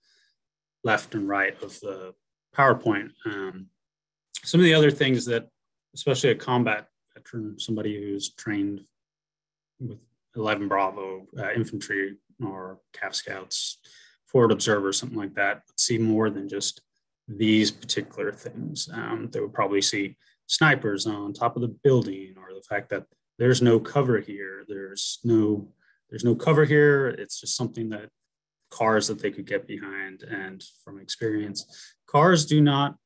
left and right of the PowerPoint. Um, some of the other things that, especially a combat veteran, somebody who's trained with 11 Bravo uh, infantry or Cav Scouts, forward observer, something like that, would see more than just these particular things. Um, they would probably see snipers on top of the building or the fact that there's no cover here, there's no there's no cover here. It's just something that cars that they could get behind. And from experience, cars do not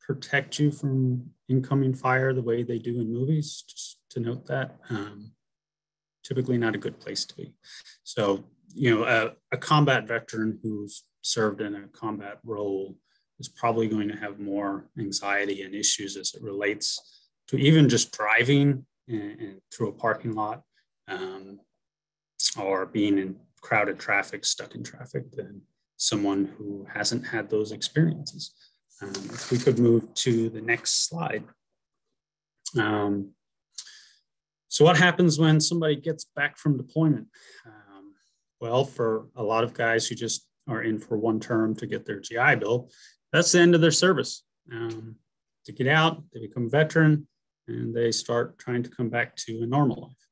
protect you from incoming fire the way they do in movies, just to note that. Um, typically not a good place to be. So, you know, a, a combat veteran who's served in a combat role is probably going to have more anxiety and issues as it relates to even just driving and, through a parking lot. Um, or being in crowded traffic, stuck in traffic, than someone who hasn't had those experiences. Um, if we could move to the next slide. Um, so what happens when somebody gets back from deployment? Um, well, for a lot of guys who just are in for one term to get their GI Bill, that's the end of their service. Um, to get out, they become a veteran, and they start trying to come back to a normal life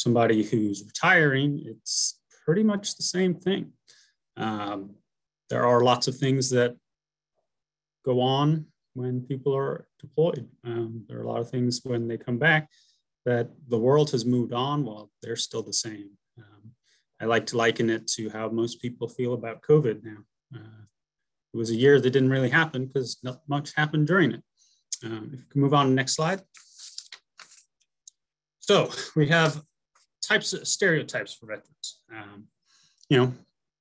somebody who's retiring, it's pretty much the same thing. Um, there are lots of things that go on when people are deployed. Um, there are a lot of things when they come back that the world has moved on while they're still the same. Um, I like to liken it to how most people feel about COVID now. Uh, it was a year that didn't really happen because not much happened during it. Um, if you can move on to the next slide. So we have types of stereotypes for veterans. Um, you know,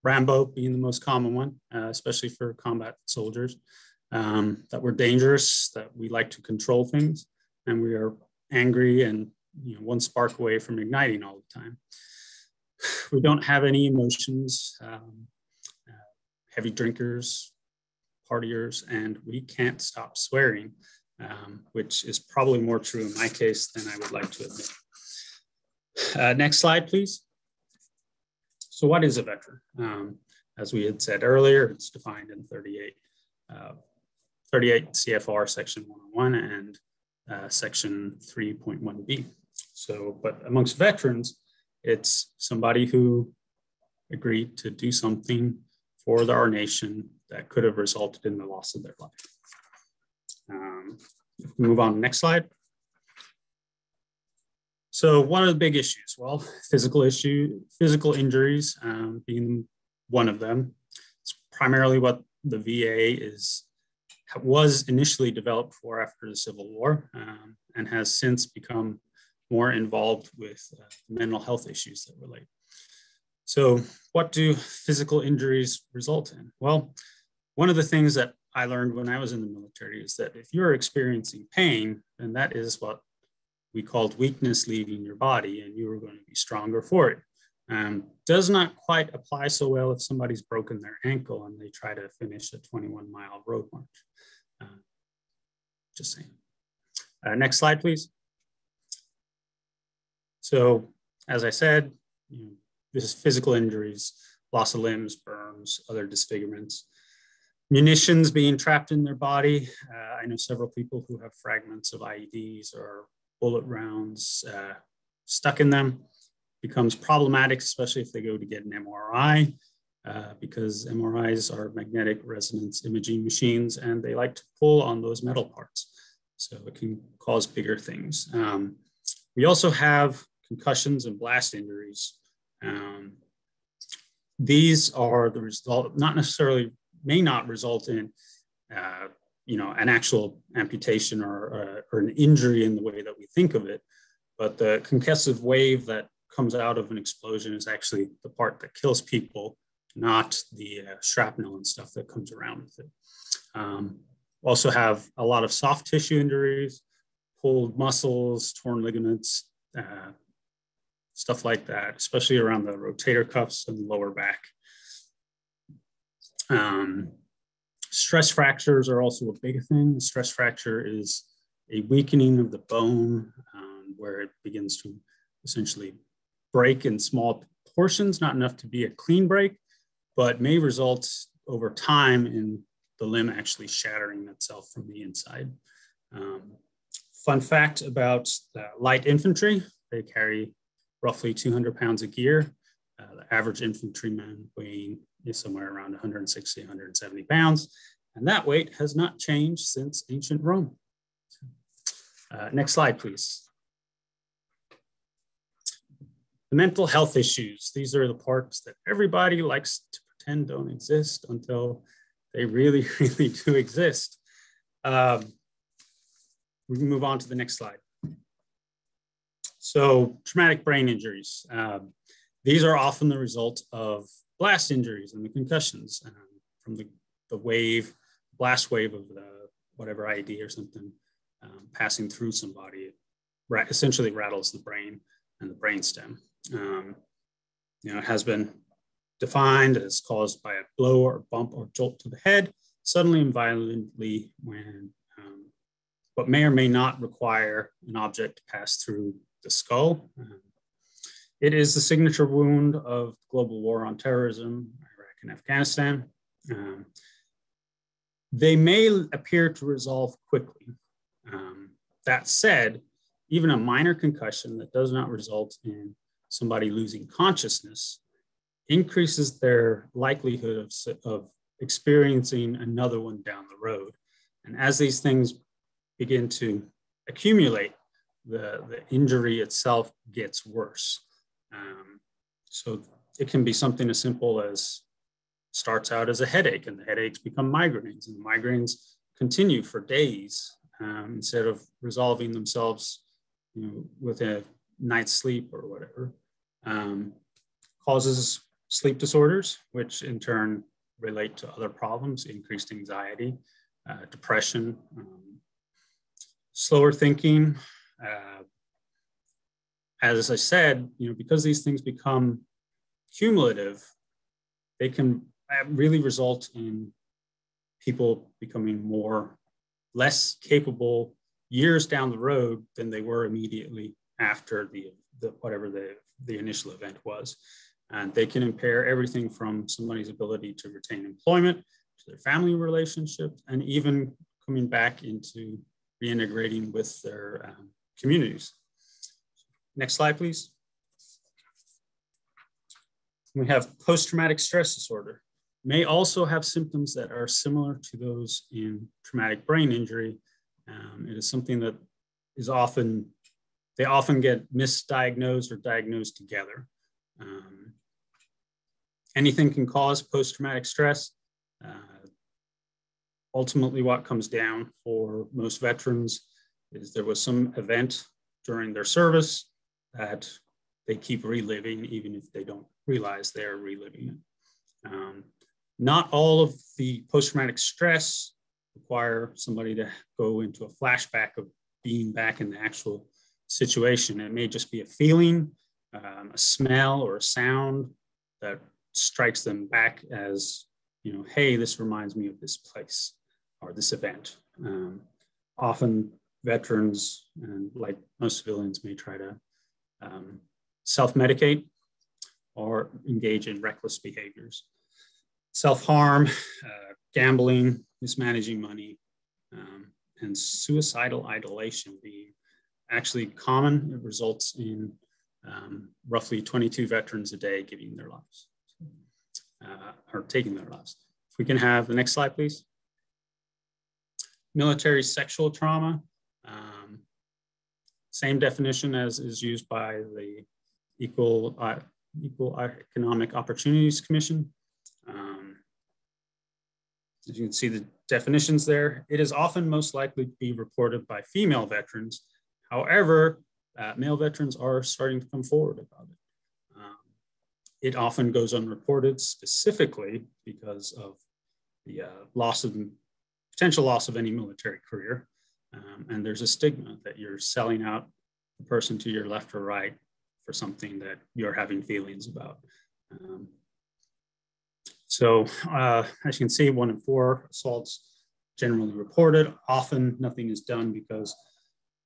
Rambo being the most common one, uh, especially for combat soldiers, um, that we're dangerous, that we like to control things, and we are angry and you know one spark away from igniting all the time. We don't have any emotions, um, uh, heavy drinkers, partiers, and we can't stop swearing, um, which is probably more true in my case than I would like to admit. Uh, next slide, please. So what is a veteran? Um, as we had said earlier, it's defined in 38, uh, 38 CFR section 101 and uh, section 3.1b. So, but amongst veterans, it's somebody who agreed to do something for our nation that could have resulted in the loss of their life. Um, move on, next slide. So what are the big issues? Well, physical issue, physical injuries um, being one of them. It's primarily what the VA is was initially developed for after the Civil War um, and has since become more involved with uh, mental health issues that relate. So what do physical injuries result in? Well, one of the things that I learned when I was in the military is that if you're experiencing pain, then that is what we called weakness leaving your body and you were going to be stronger for it. Um, does not quite apply so well if somebody's broken their ankle and they try to finish a 21 mile road march. Uh, just saying. Uh, next slide, please. So, as I said, you know, this is physical injuries, loss of limbs, burns, other disfigurements. Munitions being trapped in their body. Uh, I know several people who have fragments of IEDs or bullet rounds uh, stuck in them. Becomes problematic, especially if they go to get an MRI, uh, because MRIs are magnetic resonance imaging machines and they like to pull on those metal parts. So it can cause bigger things. Um, we also have concussions and blast injuries. Um, these are the result, not necessarily, may not result in, uh, you know, an actual amputation or, uh, or an injury in the way that we think of it, but the concussive wave that comes out of an explosion is actually the part that kills people, not the uh, shrapnel and stuff that comes around with it. Um, also have a lot of soft tissue injuries, pulled muscles, torn ligaments, uh, stuff like that, especially around the rotator cuffs and lower back. Um, stress fractures are also a big thing. The stress fracture is a weakening of the bone um, where it begins to essentially break in small portions, not enough to be a clean break, but may result over time in the limb actually shattering itself from the inside. Um, fun fact about light infantry, they carry roughly 200 pounds of gear. Uh, the average infantryman weighing is somewhere around 160, 170 pounds. And that weight has not changed since ancient Rome. Uh, next slide, please. The mental health issues. These are the parts that everybody likes to pretend don't exist until they really, really do exist. Um, we can move on to the next slide. So traumatic brain injuries. Um, these are often the result of blast injuries and the concussions um, from the, the wave, blast wave of the whatever IED or something um, passing through somebody. It essentially rattles the brain and the brainstem. Um, you know, it has been defined as caused by a blow or bump or jolt to the head, suddenly and violently when um, what may or may not require an object to pass through the skull. Um, it is the signature wound of global war on terrorism, Iraq and Afghanistan. Um, they may appear to resolve quickly. Um, that said, even a minor concussion that does not result in somebody losing consciousness increases their likelihood of, of experiencing another one down the road. And as these things begin to accumulate, the, the injury itself gets worse. Um, so it can be something as simple as starts out as a headache and the headaches become migraines and the migraines continue for days um, instead of resolving themselves you know, with a night's sleep or whatever. Um, causes sleep disorders, which in turn relate to other problems, increased anxiety, uh, depression, um, slower thinking, uh, as I said, you know, because these things become cumulative, they can really result in people becoming more less capable years down the road than they were immediately after the, the whatever the, the initial event was. And they can impair everything from somebody's ability to retain employment, to their family relationships, and even coming back into reintegrating with their um, communities. Next slide, please. We have post-traumatic stress disorder. May also have symptoms that are similar to those in traumatic brain injury. Um, it is something that is often, they often get misdiagnosed or diagnosed together. Um, anything can cause post-traumatic stress. Uh, ultimately, what comes down for most veterans is there was some event during their service that they keep reliving, even if they don't realize they're reliving it. Um, not all of the post-traumatic stress require somebody to go into a flashback of being back in the actual situation. It may just be a feeling, um, a smell, or a sound that strikes them back as, you know, hey, this reminds me of this place or this event. Um, often veterans and like most civilians may try to um, self-medicate or engage in reckless behaviors. Self-harm, uh, gambling, mismanaging money, um, and suicidal ideation being actually common. It results in um, roughly 22 veterans a day giving their lives uh, or taking their lives. If we can have the next slide, please. Military sexual trauma. Um, same definition as is used by the Equal, uh, Equal Economic Opportunities Commission. Um, as you can see the definitions there, it is often most likely to be reported by female veterans. However, uh, male veterans are starting to come forward about it. Um, it often goes unreported specifically because of the uh, loss of potential loss of any military career. Um, and there's a stigma that you're selling out the person to your left or right for something that you're having feelings about. Um, so uh, as you can see, one in four assaults generally reported. Often nothing is done because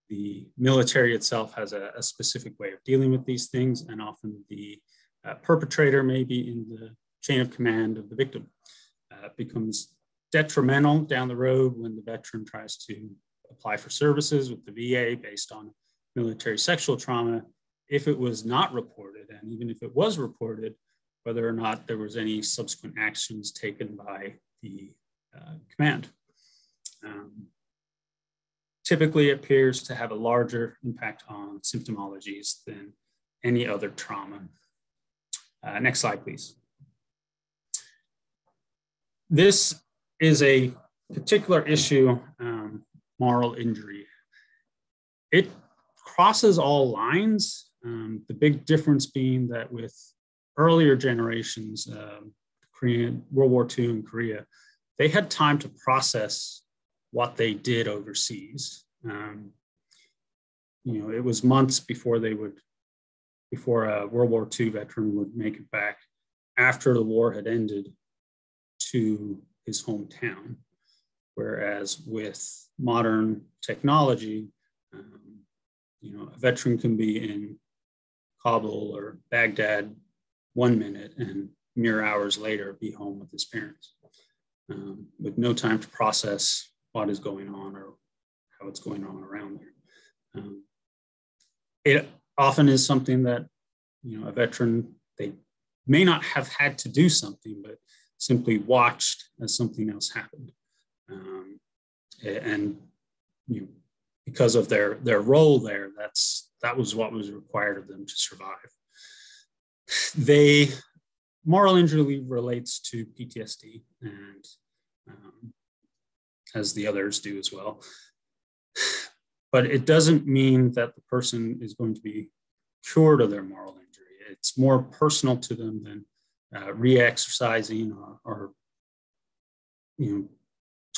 the military itself has a, a specific way of dealing with these things, and often the uh, perpetrator may be in the chain of command of the victim. Uh, becomes detrimental down the road when the veteran tries to apply for services with the VA based on military sexual trauma. If it was not reported, and even if it was reported, whether or not there was any subsequent actions taken by the uh, command. Um, typically appears to have a larger impact on symptomologies than any other trauma. Uh, next slide, please. This is a particular issue, um, moral injury. It crosses all lines. Um, the big difference being that with earlier generations, um, Korean World War II in Korea, they had time to process what they did overseas. Um, you know, it was months before they would, before a World War II veteran would make it back after the war had ended to his hometown. Whereas with modern technology, um, you know, a veteran can be in Kabul or Baghdad one minute and mere hours later be home with his parents um, with no time to process what is going on or how it's going on around there. Um, it often is something that, you know, a veteran, they may not have had to do something, but simply watched as something else happened. Um, and you know, because of their, their role there, that's, that was what was required of them to survive. They, moral injury relates to PTSD and um, as the others do as well. But it doesn't mean that the person is going to be cured of their moral injury. It's more personal to them than uh, re-exercising or, or, you know,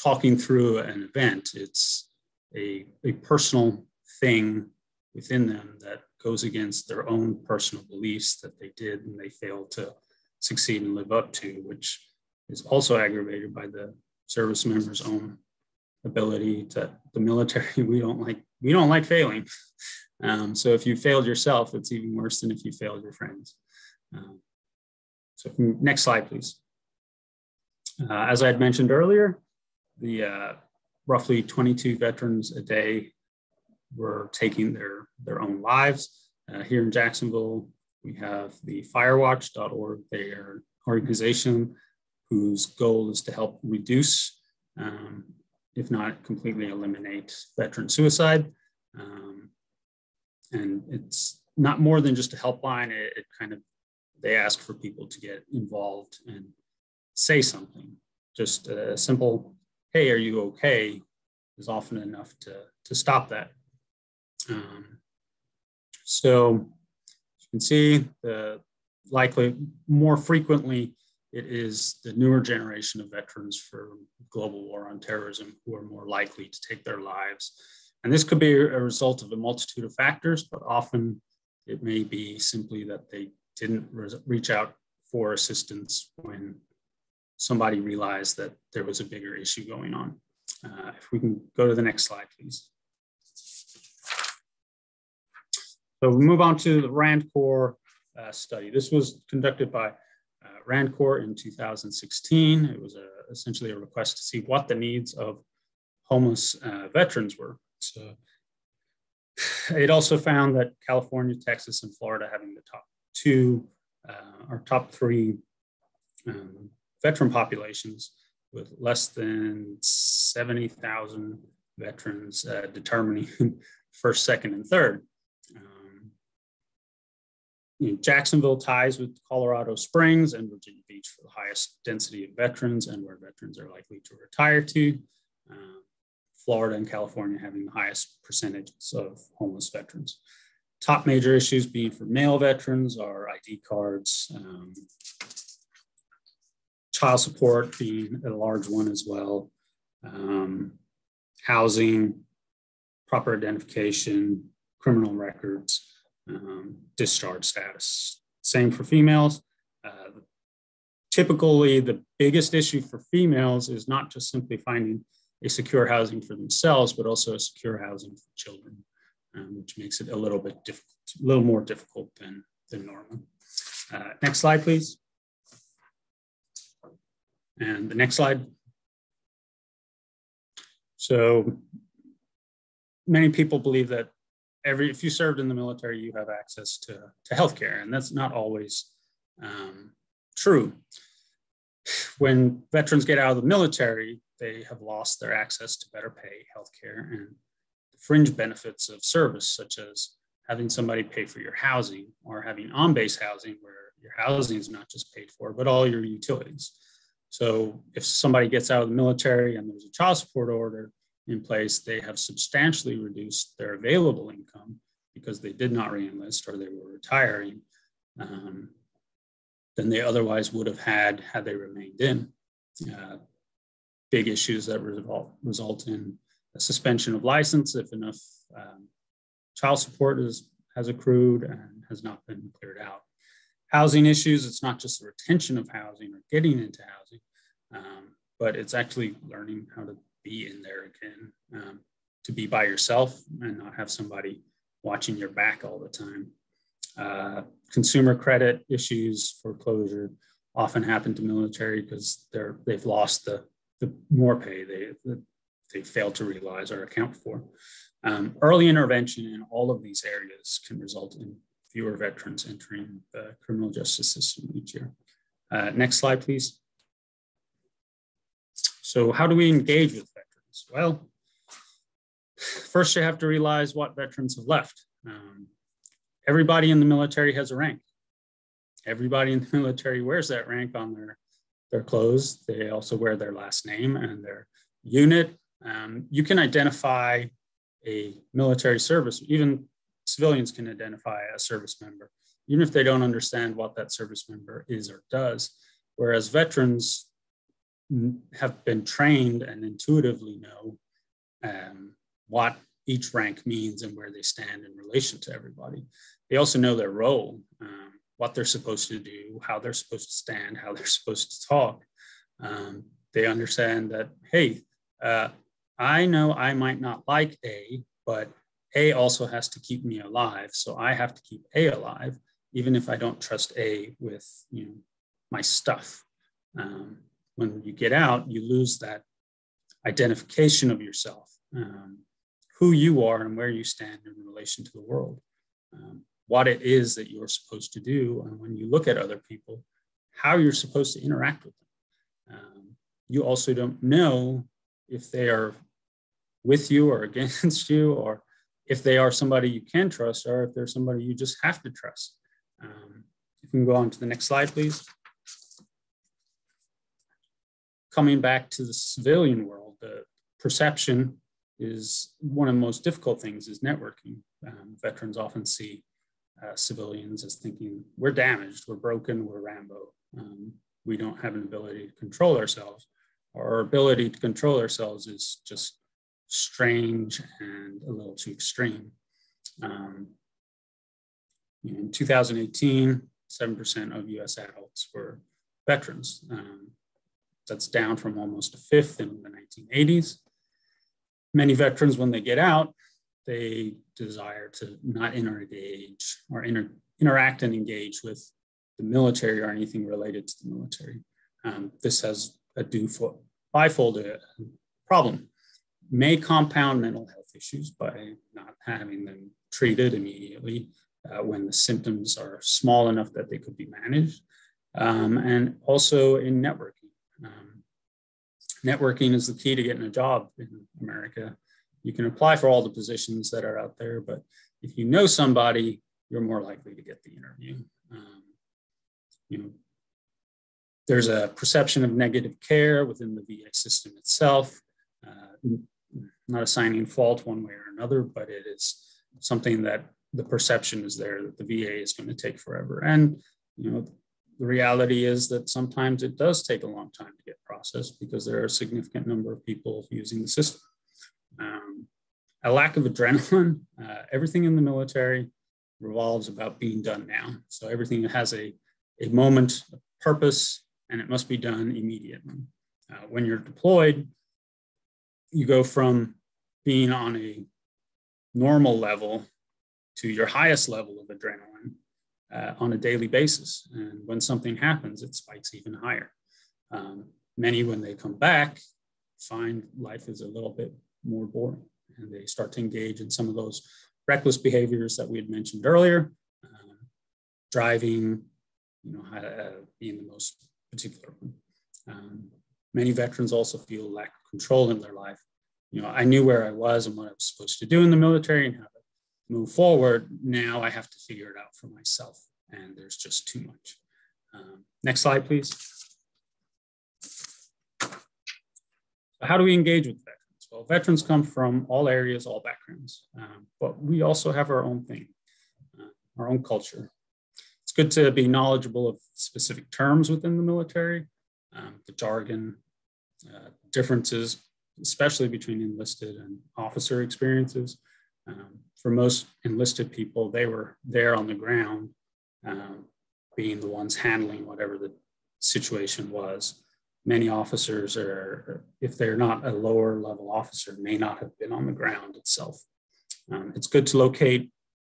talking through an event. It's a, a personal thing within them that goes against their own personal beliefs that they did and they failed to succeed and live up to, which is also aggravated by the service member's own ability to the military. We don't like we don't like failing. Um, so if you failed yourself, it's even worse than if you failed your friends. Um, so next slide, please. Uh, as I had mentioned earlier, the uh, roughly 22 veterans a day were taking their, their own lives. Uh, here in Jacksonville, we have the firewatch.org. They are an organization whose goal is to help reduce, um, if not completely eliminate, veteran suicide. Um, and it's not more than just a helpline. It, it, kind of they ask for people to get involved and say something. Just a simple, "Hey, are you okay?" is often enough to to stop that. Um, so you can see the likely more frequently it is the newer generation of veterans for global war on terrorism who are more likely to take their lives. And this could be a result of a multitude of factors, but often it may be simply that they didn't reach out for assistance when somebody realized that there was a bigger issue going on. Uh, if we can go to the next slide, please. So we move on to the RAND Corps uh, study. This was conducted by uh, RAND Corps in 2016. It was a, essentially a request to see what the needs of homeless uh, veterans were. So it also found that California, Texas, and Florida having the top two uh, or top three um, veteran populations with less than 70,000 veterans uh, determining first, second, and third. Um, you know, Jacksonville ties with Colorado Springs and Virginia Beach for the highest density of veterans and where veterans are likely to retire to. Um, Florida and California having the highest percentages of homeless veterans. Top major issues being for male veterans are ID cards, um, child support being a large one as well, um, housing, proper identification, criminal records, um, discharge status. Same for females. Uh, typically, the biggest issue for females is not just simply finding a secure housing for themselves, but also a secure housing for children, um, which makes it a little bit difficult, a little more difficult than, than normal. Uh, next slide, please. And the next slide. So many people believe that every if you served in the military, you have access to, to healthcare, and that's not always um, true. When veterans get out of the military, they have lost their access to better pay, healthcare, and fringe benefits of service, such as having somebody pay for your housing or having on base housing where your housing is not just paid for, but all your utilities. So if somebody gets out of the military and there's a child support order in place, they have substantially reduced their available income because they did not reenlist or they were retiring um, than they otherwise would have had had they remained in. Uh, big issues that result, result in a suspension of license if enough um, child support is, has accrued and has not been cleared out. Housing issues, it's not just the retention of housing or getting into housing, um, but it's actually learning how to be in there again, um, to be by yourself and not have somebody watching your back all the time. Uh, consumer credit issues, foreclosure often happen to military because they're they've lost the the more pay they they fail to realize or account for. Um, early intervention in all of these areas can result in fewer veterans entering the criminal justice system each year. Uh, next slide, please. So how do we engage with veterans? Well, first you have to realize what veterans have left. Um, everybody in the military has a rank. Everybody in the military wears that rank on their their clothes. They also wear their last name and their unit. Um, you can identify a military service, even civilians can identify a service member, even if they don't understand what that service member is or does. Whereas veterans have been trained and intuitively know um, what each rank means and where they stand in relation to everybody. They also know their role. Um, what they're supposed to do, how they're supposed to stand, how they're supposed to talk. Um, they understand that, hey, uh, I know I might not like A, but A also has to keep me alive. So I have to keep A alive, even if I don't trust A with you know, my stuff. Um, when you get out, you lose that identification of yourself, um, who you are and where you stand in relation to the world. Um, what it is that you're supposed to do. And when you look at other people, how you're supposed to interact with them. Um, you also don't know if they are with you or against you, or if they are somebody you can trust, or if they're somebody you just have to trust. Um, if we can go on to the next slide, please. Coming back to the civilian world, the perception is one of the most difficult things is networking. Um, veterans often see uh, civilians as thinking we're damaged, we're broken, we're Rambo. Um, we don't have an ability to control ourselves. Our ability to control ourselves is just strange and a little too extreme. Um, in 2018, 7% of US adults were veterans. Um, that's down from almost a fifth in the 1980s. Many veterans, when they get out, they desire to not engage or inter interact and engage with the military or anything related to the military. Um, this has a do-for bifold uh, problem. May compound mental health issues by not having them treated immediately uh, when the symptoms are small enough that they could be managed. Um, and also in networking. Um, networking is the key to getting a job in America. You can apply for all the positions that are out there, but if you know somebody, you're more likely to get the interview. Um, you know, there's a perception of negative care within the VA system itself. Uh, not assigning fault one way or another, but it is something that the perception is there that the VA is going to take forever. And you know, the reality is that sometimes it does take a long time to get processed because there are a significant number of people using the system. Um, a lack of adrenaline, uh, everything in the military revolves about being done now. So everything has a, a moment, a purpose, and it must be done immediately. Uh, when you're deployed, you go from being on a normal level to your highest level of adrenaline uh, on a daily basis. And when something happens, it spikes even higher. Um, many, when they come back, find life is a little bit more boring and they start to engage in some of those reckless behaviors that we had mentioned earlier, um, driving, you know, uh, being the most particular one. Um, many veterans also feel lack of control in their life. You know, I knew where I was and what I was supposed to do in the military and how to move forward. Now I have to figure it out for myself, and there's just too much. Um, next slide, please. How do we engage with veterans? Well, veterans come from all areas, all backgrounds, um, but we also have our own thing, uh, our own culture. It's good to be knowledgeable of specific terms within the military, um, the jargon, uh, differences, especially between enlisted and officer experiences. Um, for most enlisted people, they were there on the ground, um, being the ones handling whatever the situation was many officers are, if they're not a lower level officer, may not have been on the ground itself. Um, it's good to locate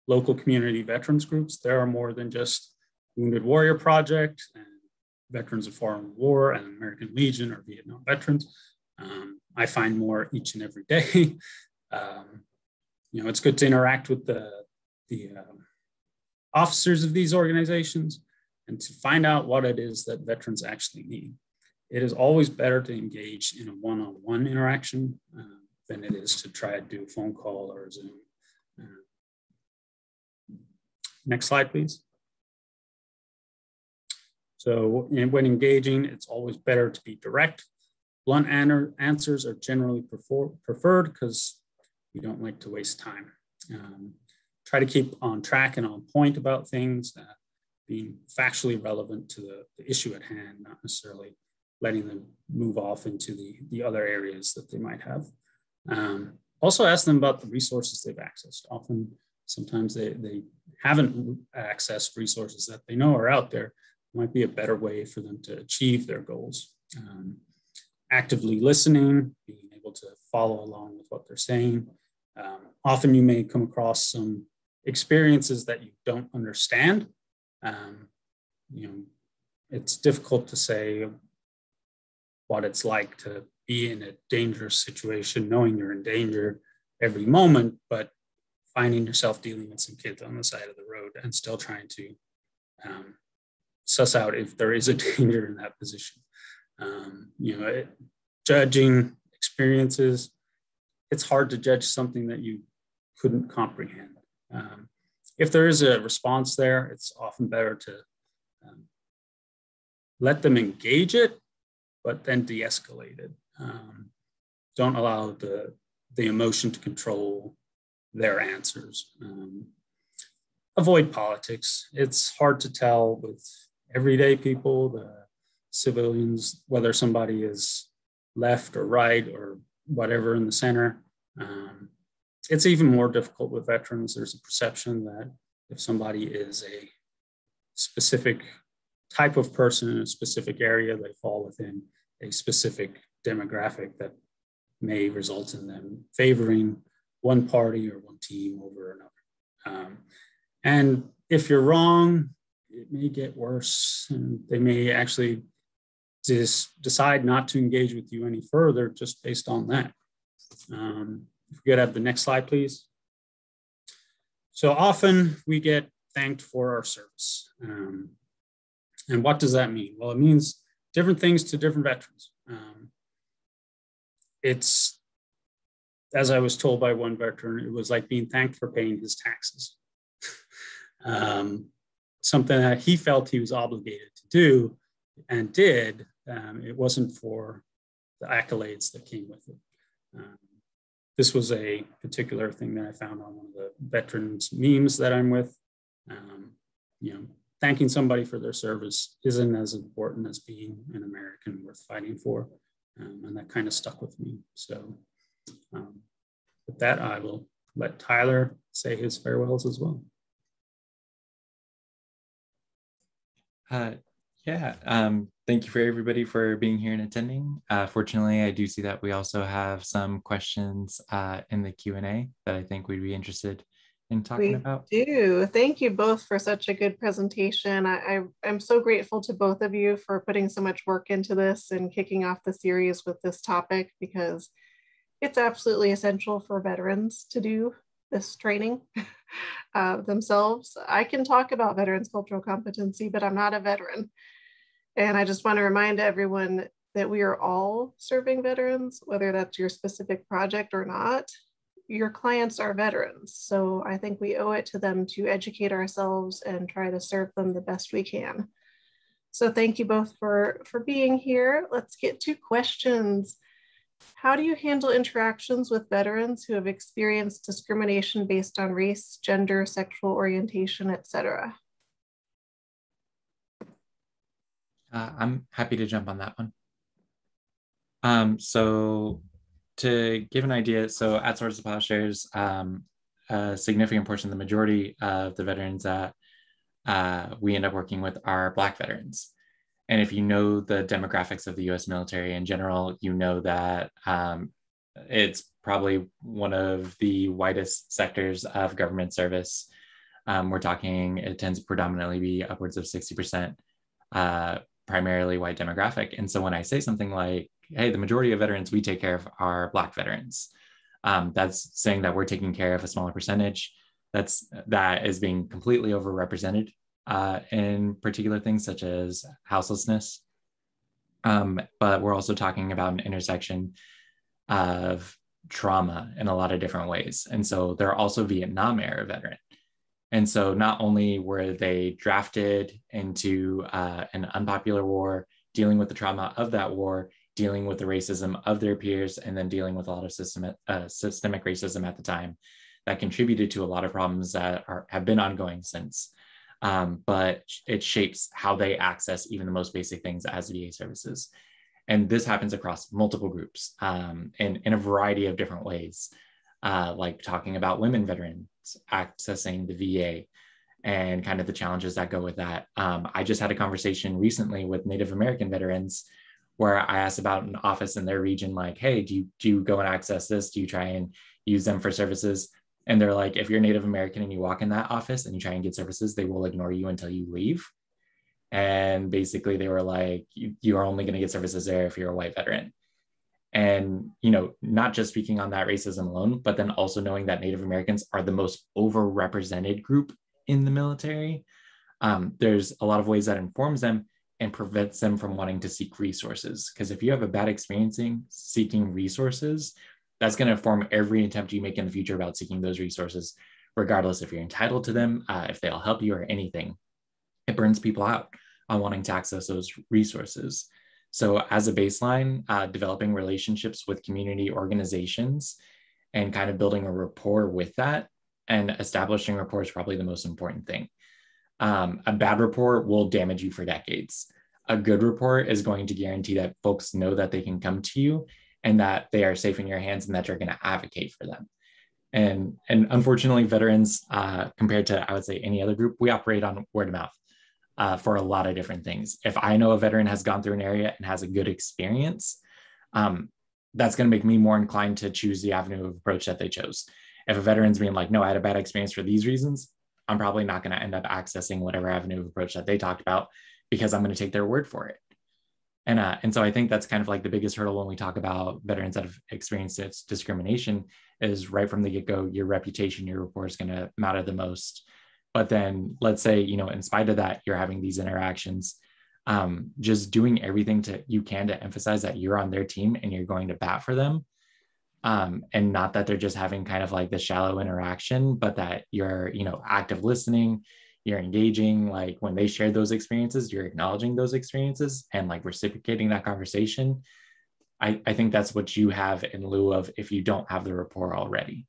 local community veterans groups. There are more than just Wounded Warrior Project and Veterans of Foreign War and American Legion or Vietnam veterans. Um, I find more each and every day. um, you know, it's good to interact with the, the um, officers of these organizations and to find out what it is that veterans actually need it is always better to engage in a one-on-one interaction uh, than it is to try to do a phone call or Zoom. Uh, next slide, please. So when engaging, it's always better to be direct. Blunt answers are generally prefer preferred because we don't like to waste time. Um, try to keep on track and on point about things, uh, being factually relevant to the, the issue at hand, not necessarily letting them move off into the, the other areas that they might have. Um, also ask them about the resources they've accessed. Often, sometimes they, they haven't accessed resources that they know are out there. Might be a better way for them to achieve their goals. Um, actively listening, being able to follow along with what they're saying. Um, often you may come across some experiences that you don't understand. Um, you know, it's difficult to say what it's like to be in a dangerous situation, knowing you're in danger every moment, but finding yourself dealing with some kids on the side of the road and still trying to um, suss out if there is a danger in that position. Um, you know, it, judging experiences, it's hard to judge something that you couldn't comprehend. Um, if there is a response there, it's often better to um, let them engage it, but then de-escalate it. Um, don't allow the, the emotion to control their answers. Um, avoid politics. It's hard to tell with everyday people, the civilians, whether somebody is left or right or whatever in the center. Um, it's even more difficult with veterans. There's a perception that if somebody is a specific type of person in a specific area, they fall within a specific demographic that may result in them favoring one party or one team over another. Um, and if you're wrong, it may get worse. And they may actually just decide not to engage with you any further just based on that. Um, if we could have the next slide, please. So often we get thanked for our service. Um, and what does that mean? Well, it means different things to different veterans. Um, it's, as I was told by one veteran, it was like being thanked for paying his taxes. um, something that he felt he was obligated to do and did. Um, it wasn't for the accolades that came with it. Um, this was a particular thing that I found on one of the veterans memes that I'm with. Um, you know, thanking somebody for their service isn't as important as being an American worth fighting for. Um, and that kind of stuck with me. So um, with that, I will let Tyler say his farewells as well. Uh, yeah, um, thank you for everybody for being here and attending. Uh, fortunately, I do see that we also have some questions uh, in the Q&A that I think we'd be interested in talking we about. do. Thank you both for such a good presentation. I, I, am so grateful to both of you for putting so much work into this and kicking off the series with this topic because it's absolutely essential for veterans to do this training uh, themselves. I can talk about veterans cultural competency, but I'm not a veteran. And I just want to remind everyone that we are all serving veterans, whether that's your specific project or not. Your clients are veterans. So I think we owe it to them to educate ourselves and try to serve them the best we can. So thank you both for, for being here. Let's get to questions. How do you handle interactions with veterans who have experienced discrimination based on race, gender, sexual orientation, etc.? Uh, I'm happy to jump on that one. Um, so to give an idea, so at Swords to Plowshares, um, a significant portion, of the majority of the veterans that uh, we end up working with are Black veterans. And if you know the demographics of the US military in general, you know that um, it's probably one of the widest sectors of government service. Um, we're talking, it tends to predominantly be upwards of 60% uh, primarily white demographic. And so when I say something like, hey, the majority of veterans we take care of are Black veterans, um, that's saying that we're taking care of a smaller percentage. That's that is being completely overrepresented uh, in particular things such as houselessness. Um, but we're also talking about an intersection of trauma in a lot of different ways. And so they're also Vietnam era veteran. And so not only were they drafted into uh, an unpopular war, dealing with the trauma of that war, dealing with the racism of their peers, and then dealing with a lot of system, uh, systemic racism at the time that contributed to a lot of problems that are, have been ongoing since. Um, but it shapes how they access even the most basic things as VA services. And this happens across multiple groups um, and in a variety of different ways, uh, like talking about women veterans accessing the VA and kind of the challenges that go with that. Um, I just had a conversation recently with Native American veterans where I asked about an office in their region, like, hey, do you, do you go and access this? Do you try and use them for services? And they're like, if you're Native American and you walk in that office and you try and get services, they will ignore you until you leave. And basically, they were like, you, you are only going to get services there if you're a white veteran. and you know not just speaking on that racism alone but then also knowing that native americans are the most overrepresented group in the military um, there's a lot of ways that informs them and prevents them from wanting to seek resources because if you have a bad experiencing seeking resources that's going to inform every attempt you make in the future about seeking those resources regardless if you're entitled to them uh, if they'll help you or anything it burns people out on wanting to access those resources so, as a baseline, uh, developing relationships with community organizations and kind of building a rapport with that and establishing rapport is probably the most important thing. Um, a bad rapport will damage you for decades. A good rapport is going to guarantee that folks know that they can come to you and that they are safe in your hands and that you're going to advocate for them. And, and unfortunately, veterans, uh, compared to I would say any other group, we operate on word of mouth uh, for a lot of different things. If I know a veteran has gone through an area and has a good experience, um, that's going to make me more inclined to choose the avenue of approach that they chose. If a veteran's being like, no, I had a bad experience for these reasons, I'm probably not going to end up accessing whatever avenue of approach that they talked about because I'm going to take their word for it. And, uh, and so I think that's kind of like the biggest hurdle when we talk about veterans that have experienced discrimination is right from the get go, your reputation, your rapport is going to matter the most. But then let's say you know in spite of that you're having these interactions um, just doing everything to you can to emphasize that you're on their team and you're going to bat for them um, and not that they're just having kind of like the shallow interaction but that you're you know active listening you're engaging like when they share those experiences you're acknowledging those experiences and like reciprocating that conversation I, I think that's what you have in lieu of if you don't have the rapport already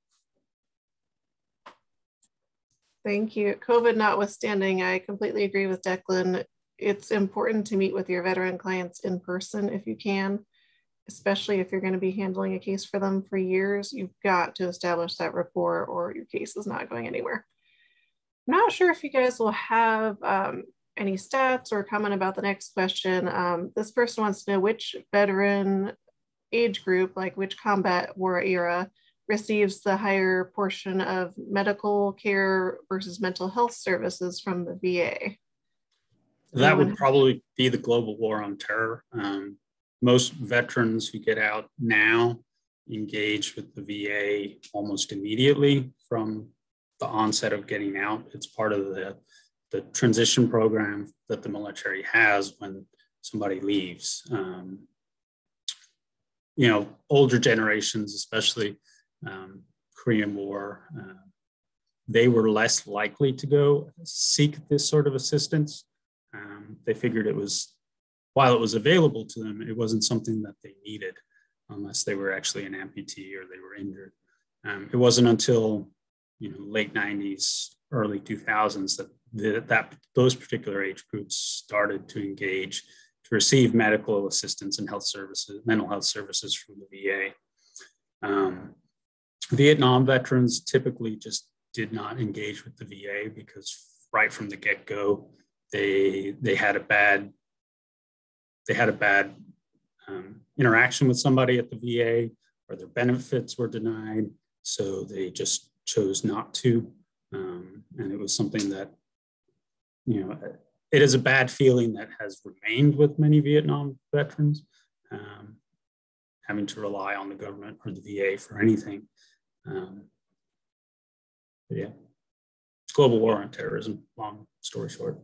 Thank you. COVID notwithstanding, I completely agree with Declan. It's important to meet with your veteran clients in person if you can, especially if you're going to be handling a case for them for years. You've got to establish that rapport or your case is not going anywhere. I'm not sure if you guys will have um, any stats or comment about the next question. Um, this person wants to know which veteran age group, like which combat war era, receives the higher portion of medical care versus mental health services from the VA? That would probably be the global war on terror. Um, most veterans who get out now engage with the VA almost immediately from the onset of getting out. It's part of the, the transition program that the military has when somebody leaves. Um, you know, older generations, especially um, Korean War, uh, they were less likely to go seek this sort of assistance. Um, they figured it was, while it was available to them, it wasn't something that they needed unless they were actually an amputee or they were injured. Um, it wasn't until you know late 90s, early 2000s that the, that those particular age groups started to engage to receive medical assistance and health services, mental health services from the VA. Um, Vietnam veterans typically just did not engage with the VA because right from the get-go, they they had a bad they had a bad um, interaction with somebody at the VA, or their benefits were denied, so they just chose not to. Um, and it was something that you know it is a bad feeling that has remained with many Vietnam veterans, um, having to rely on the government or the VA for anything. Um, yeah, it's global war on terrorism. Long story short.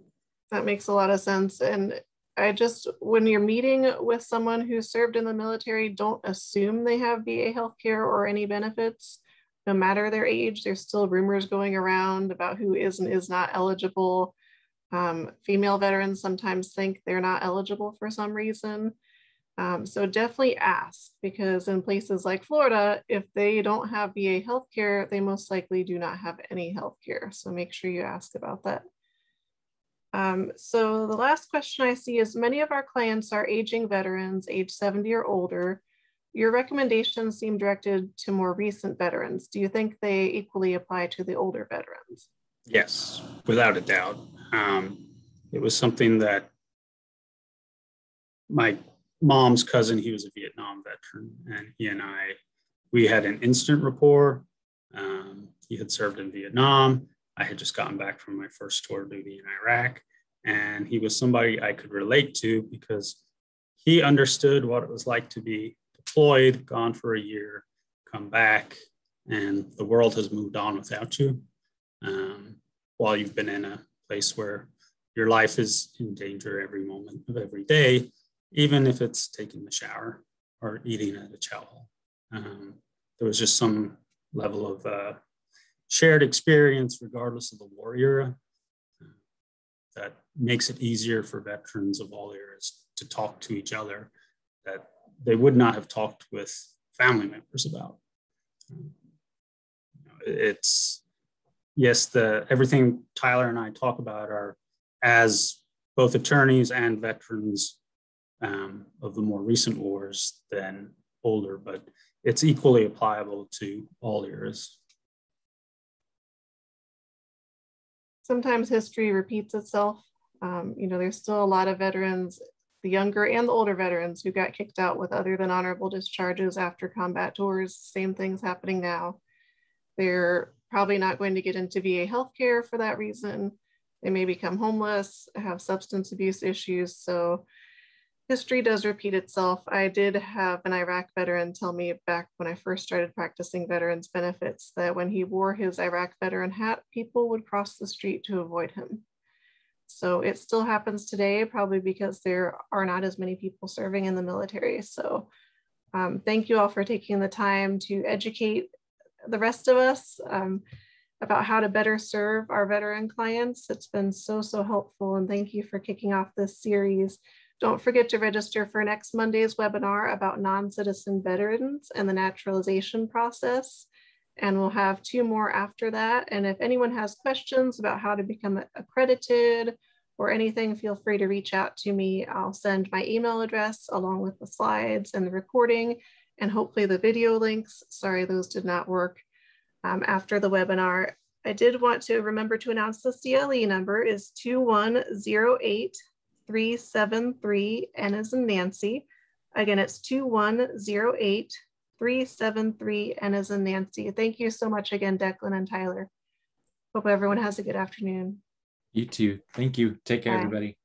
That makes a lot of sense. And I just, when you're meeting with someone who served in the military, don't assume they have VA healthcare or any benefits. No matter their age, there's still rumors going around about who is and is not eligible. Um, female veterans sometimes think they're not eligible for some reason. Um, so definitely ask because in places like Florida, if they don't have VA healthcare, they most likely do not have any healthcare. So make sure you ask about that. Um, so the last question I see is many of our clients are aging veterans, age 70 or older. Your recommendations seem directed to more recent veterans. Do you think they equally apply to the older veterans? Yes, without a doubt. Um, it was something that my mom's cousin, he was a Vietnam veteran, and he and I, we had an instant rapport. Um, he had served in Vietnam. I had just gotten back from my first tour of duty in Iraq, and he was somebody I could relate to because he understood what it was like to be deployed, gone for a year, come back, and the world has moved on without you. Um, while you've been in a place where your life is in danger every moment of every day, even if it's taking the shower or eating at a chow. Um, there was just some level of uh, shared experience, regardless of the war era, uh, that makes it easier for veterans of all eras to talk to each other that they would not have talked with family members about. It's yes, the everything Tyler and I talk about are as both attorneys and veterans um, of the more recent wars than older, but it's equally applicable to all eras. Sometimes history repeats itself. Um, you know, there's still a lot of veterans, the younger and the older veterans who got kicked out with other than honorable discharges after combat tours. Same things happening now. They're probably not going to get into VA healthcare for that reason. They may become homeless, have substance abuse issues. So history does repeat itself. I did have an Iraq veteran tell me back when I first started practicing veterans benefits that when he wore his Iraq veteran hat, people would cross the street to avoid him. So it still happens today, probably because there are not as many people serving in the military. So um, thank you all for taking the time to educate the rest of us um, about how to better serve our veteran clients. It's been so, so helpful. And thank you for kicking off this series. Don't forget to register for next Monday's webinar about non-citizen veterans and the naturalization process. And we'll have two more after that. And if anyone has questions about how to become accredited or anything, feel free to reach out to me. I'll send my email address along with the slides and the recording and hopefully the video links. Sorry, those did not work um, after the webinar. I did want to remember to announce the CLE number is 2108373, N as in Nancy. Again, it's 2108373, N as in Nancy. Thank you so much again, Declan and Tyler. Hope everyone has a good afternoon. You too. Thank you. Take care, Bye. everybody.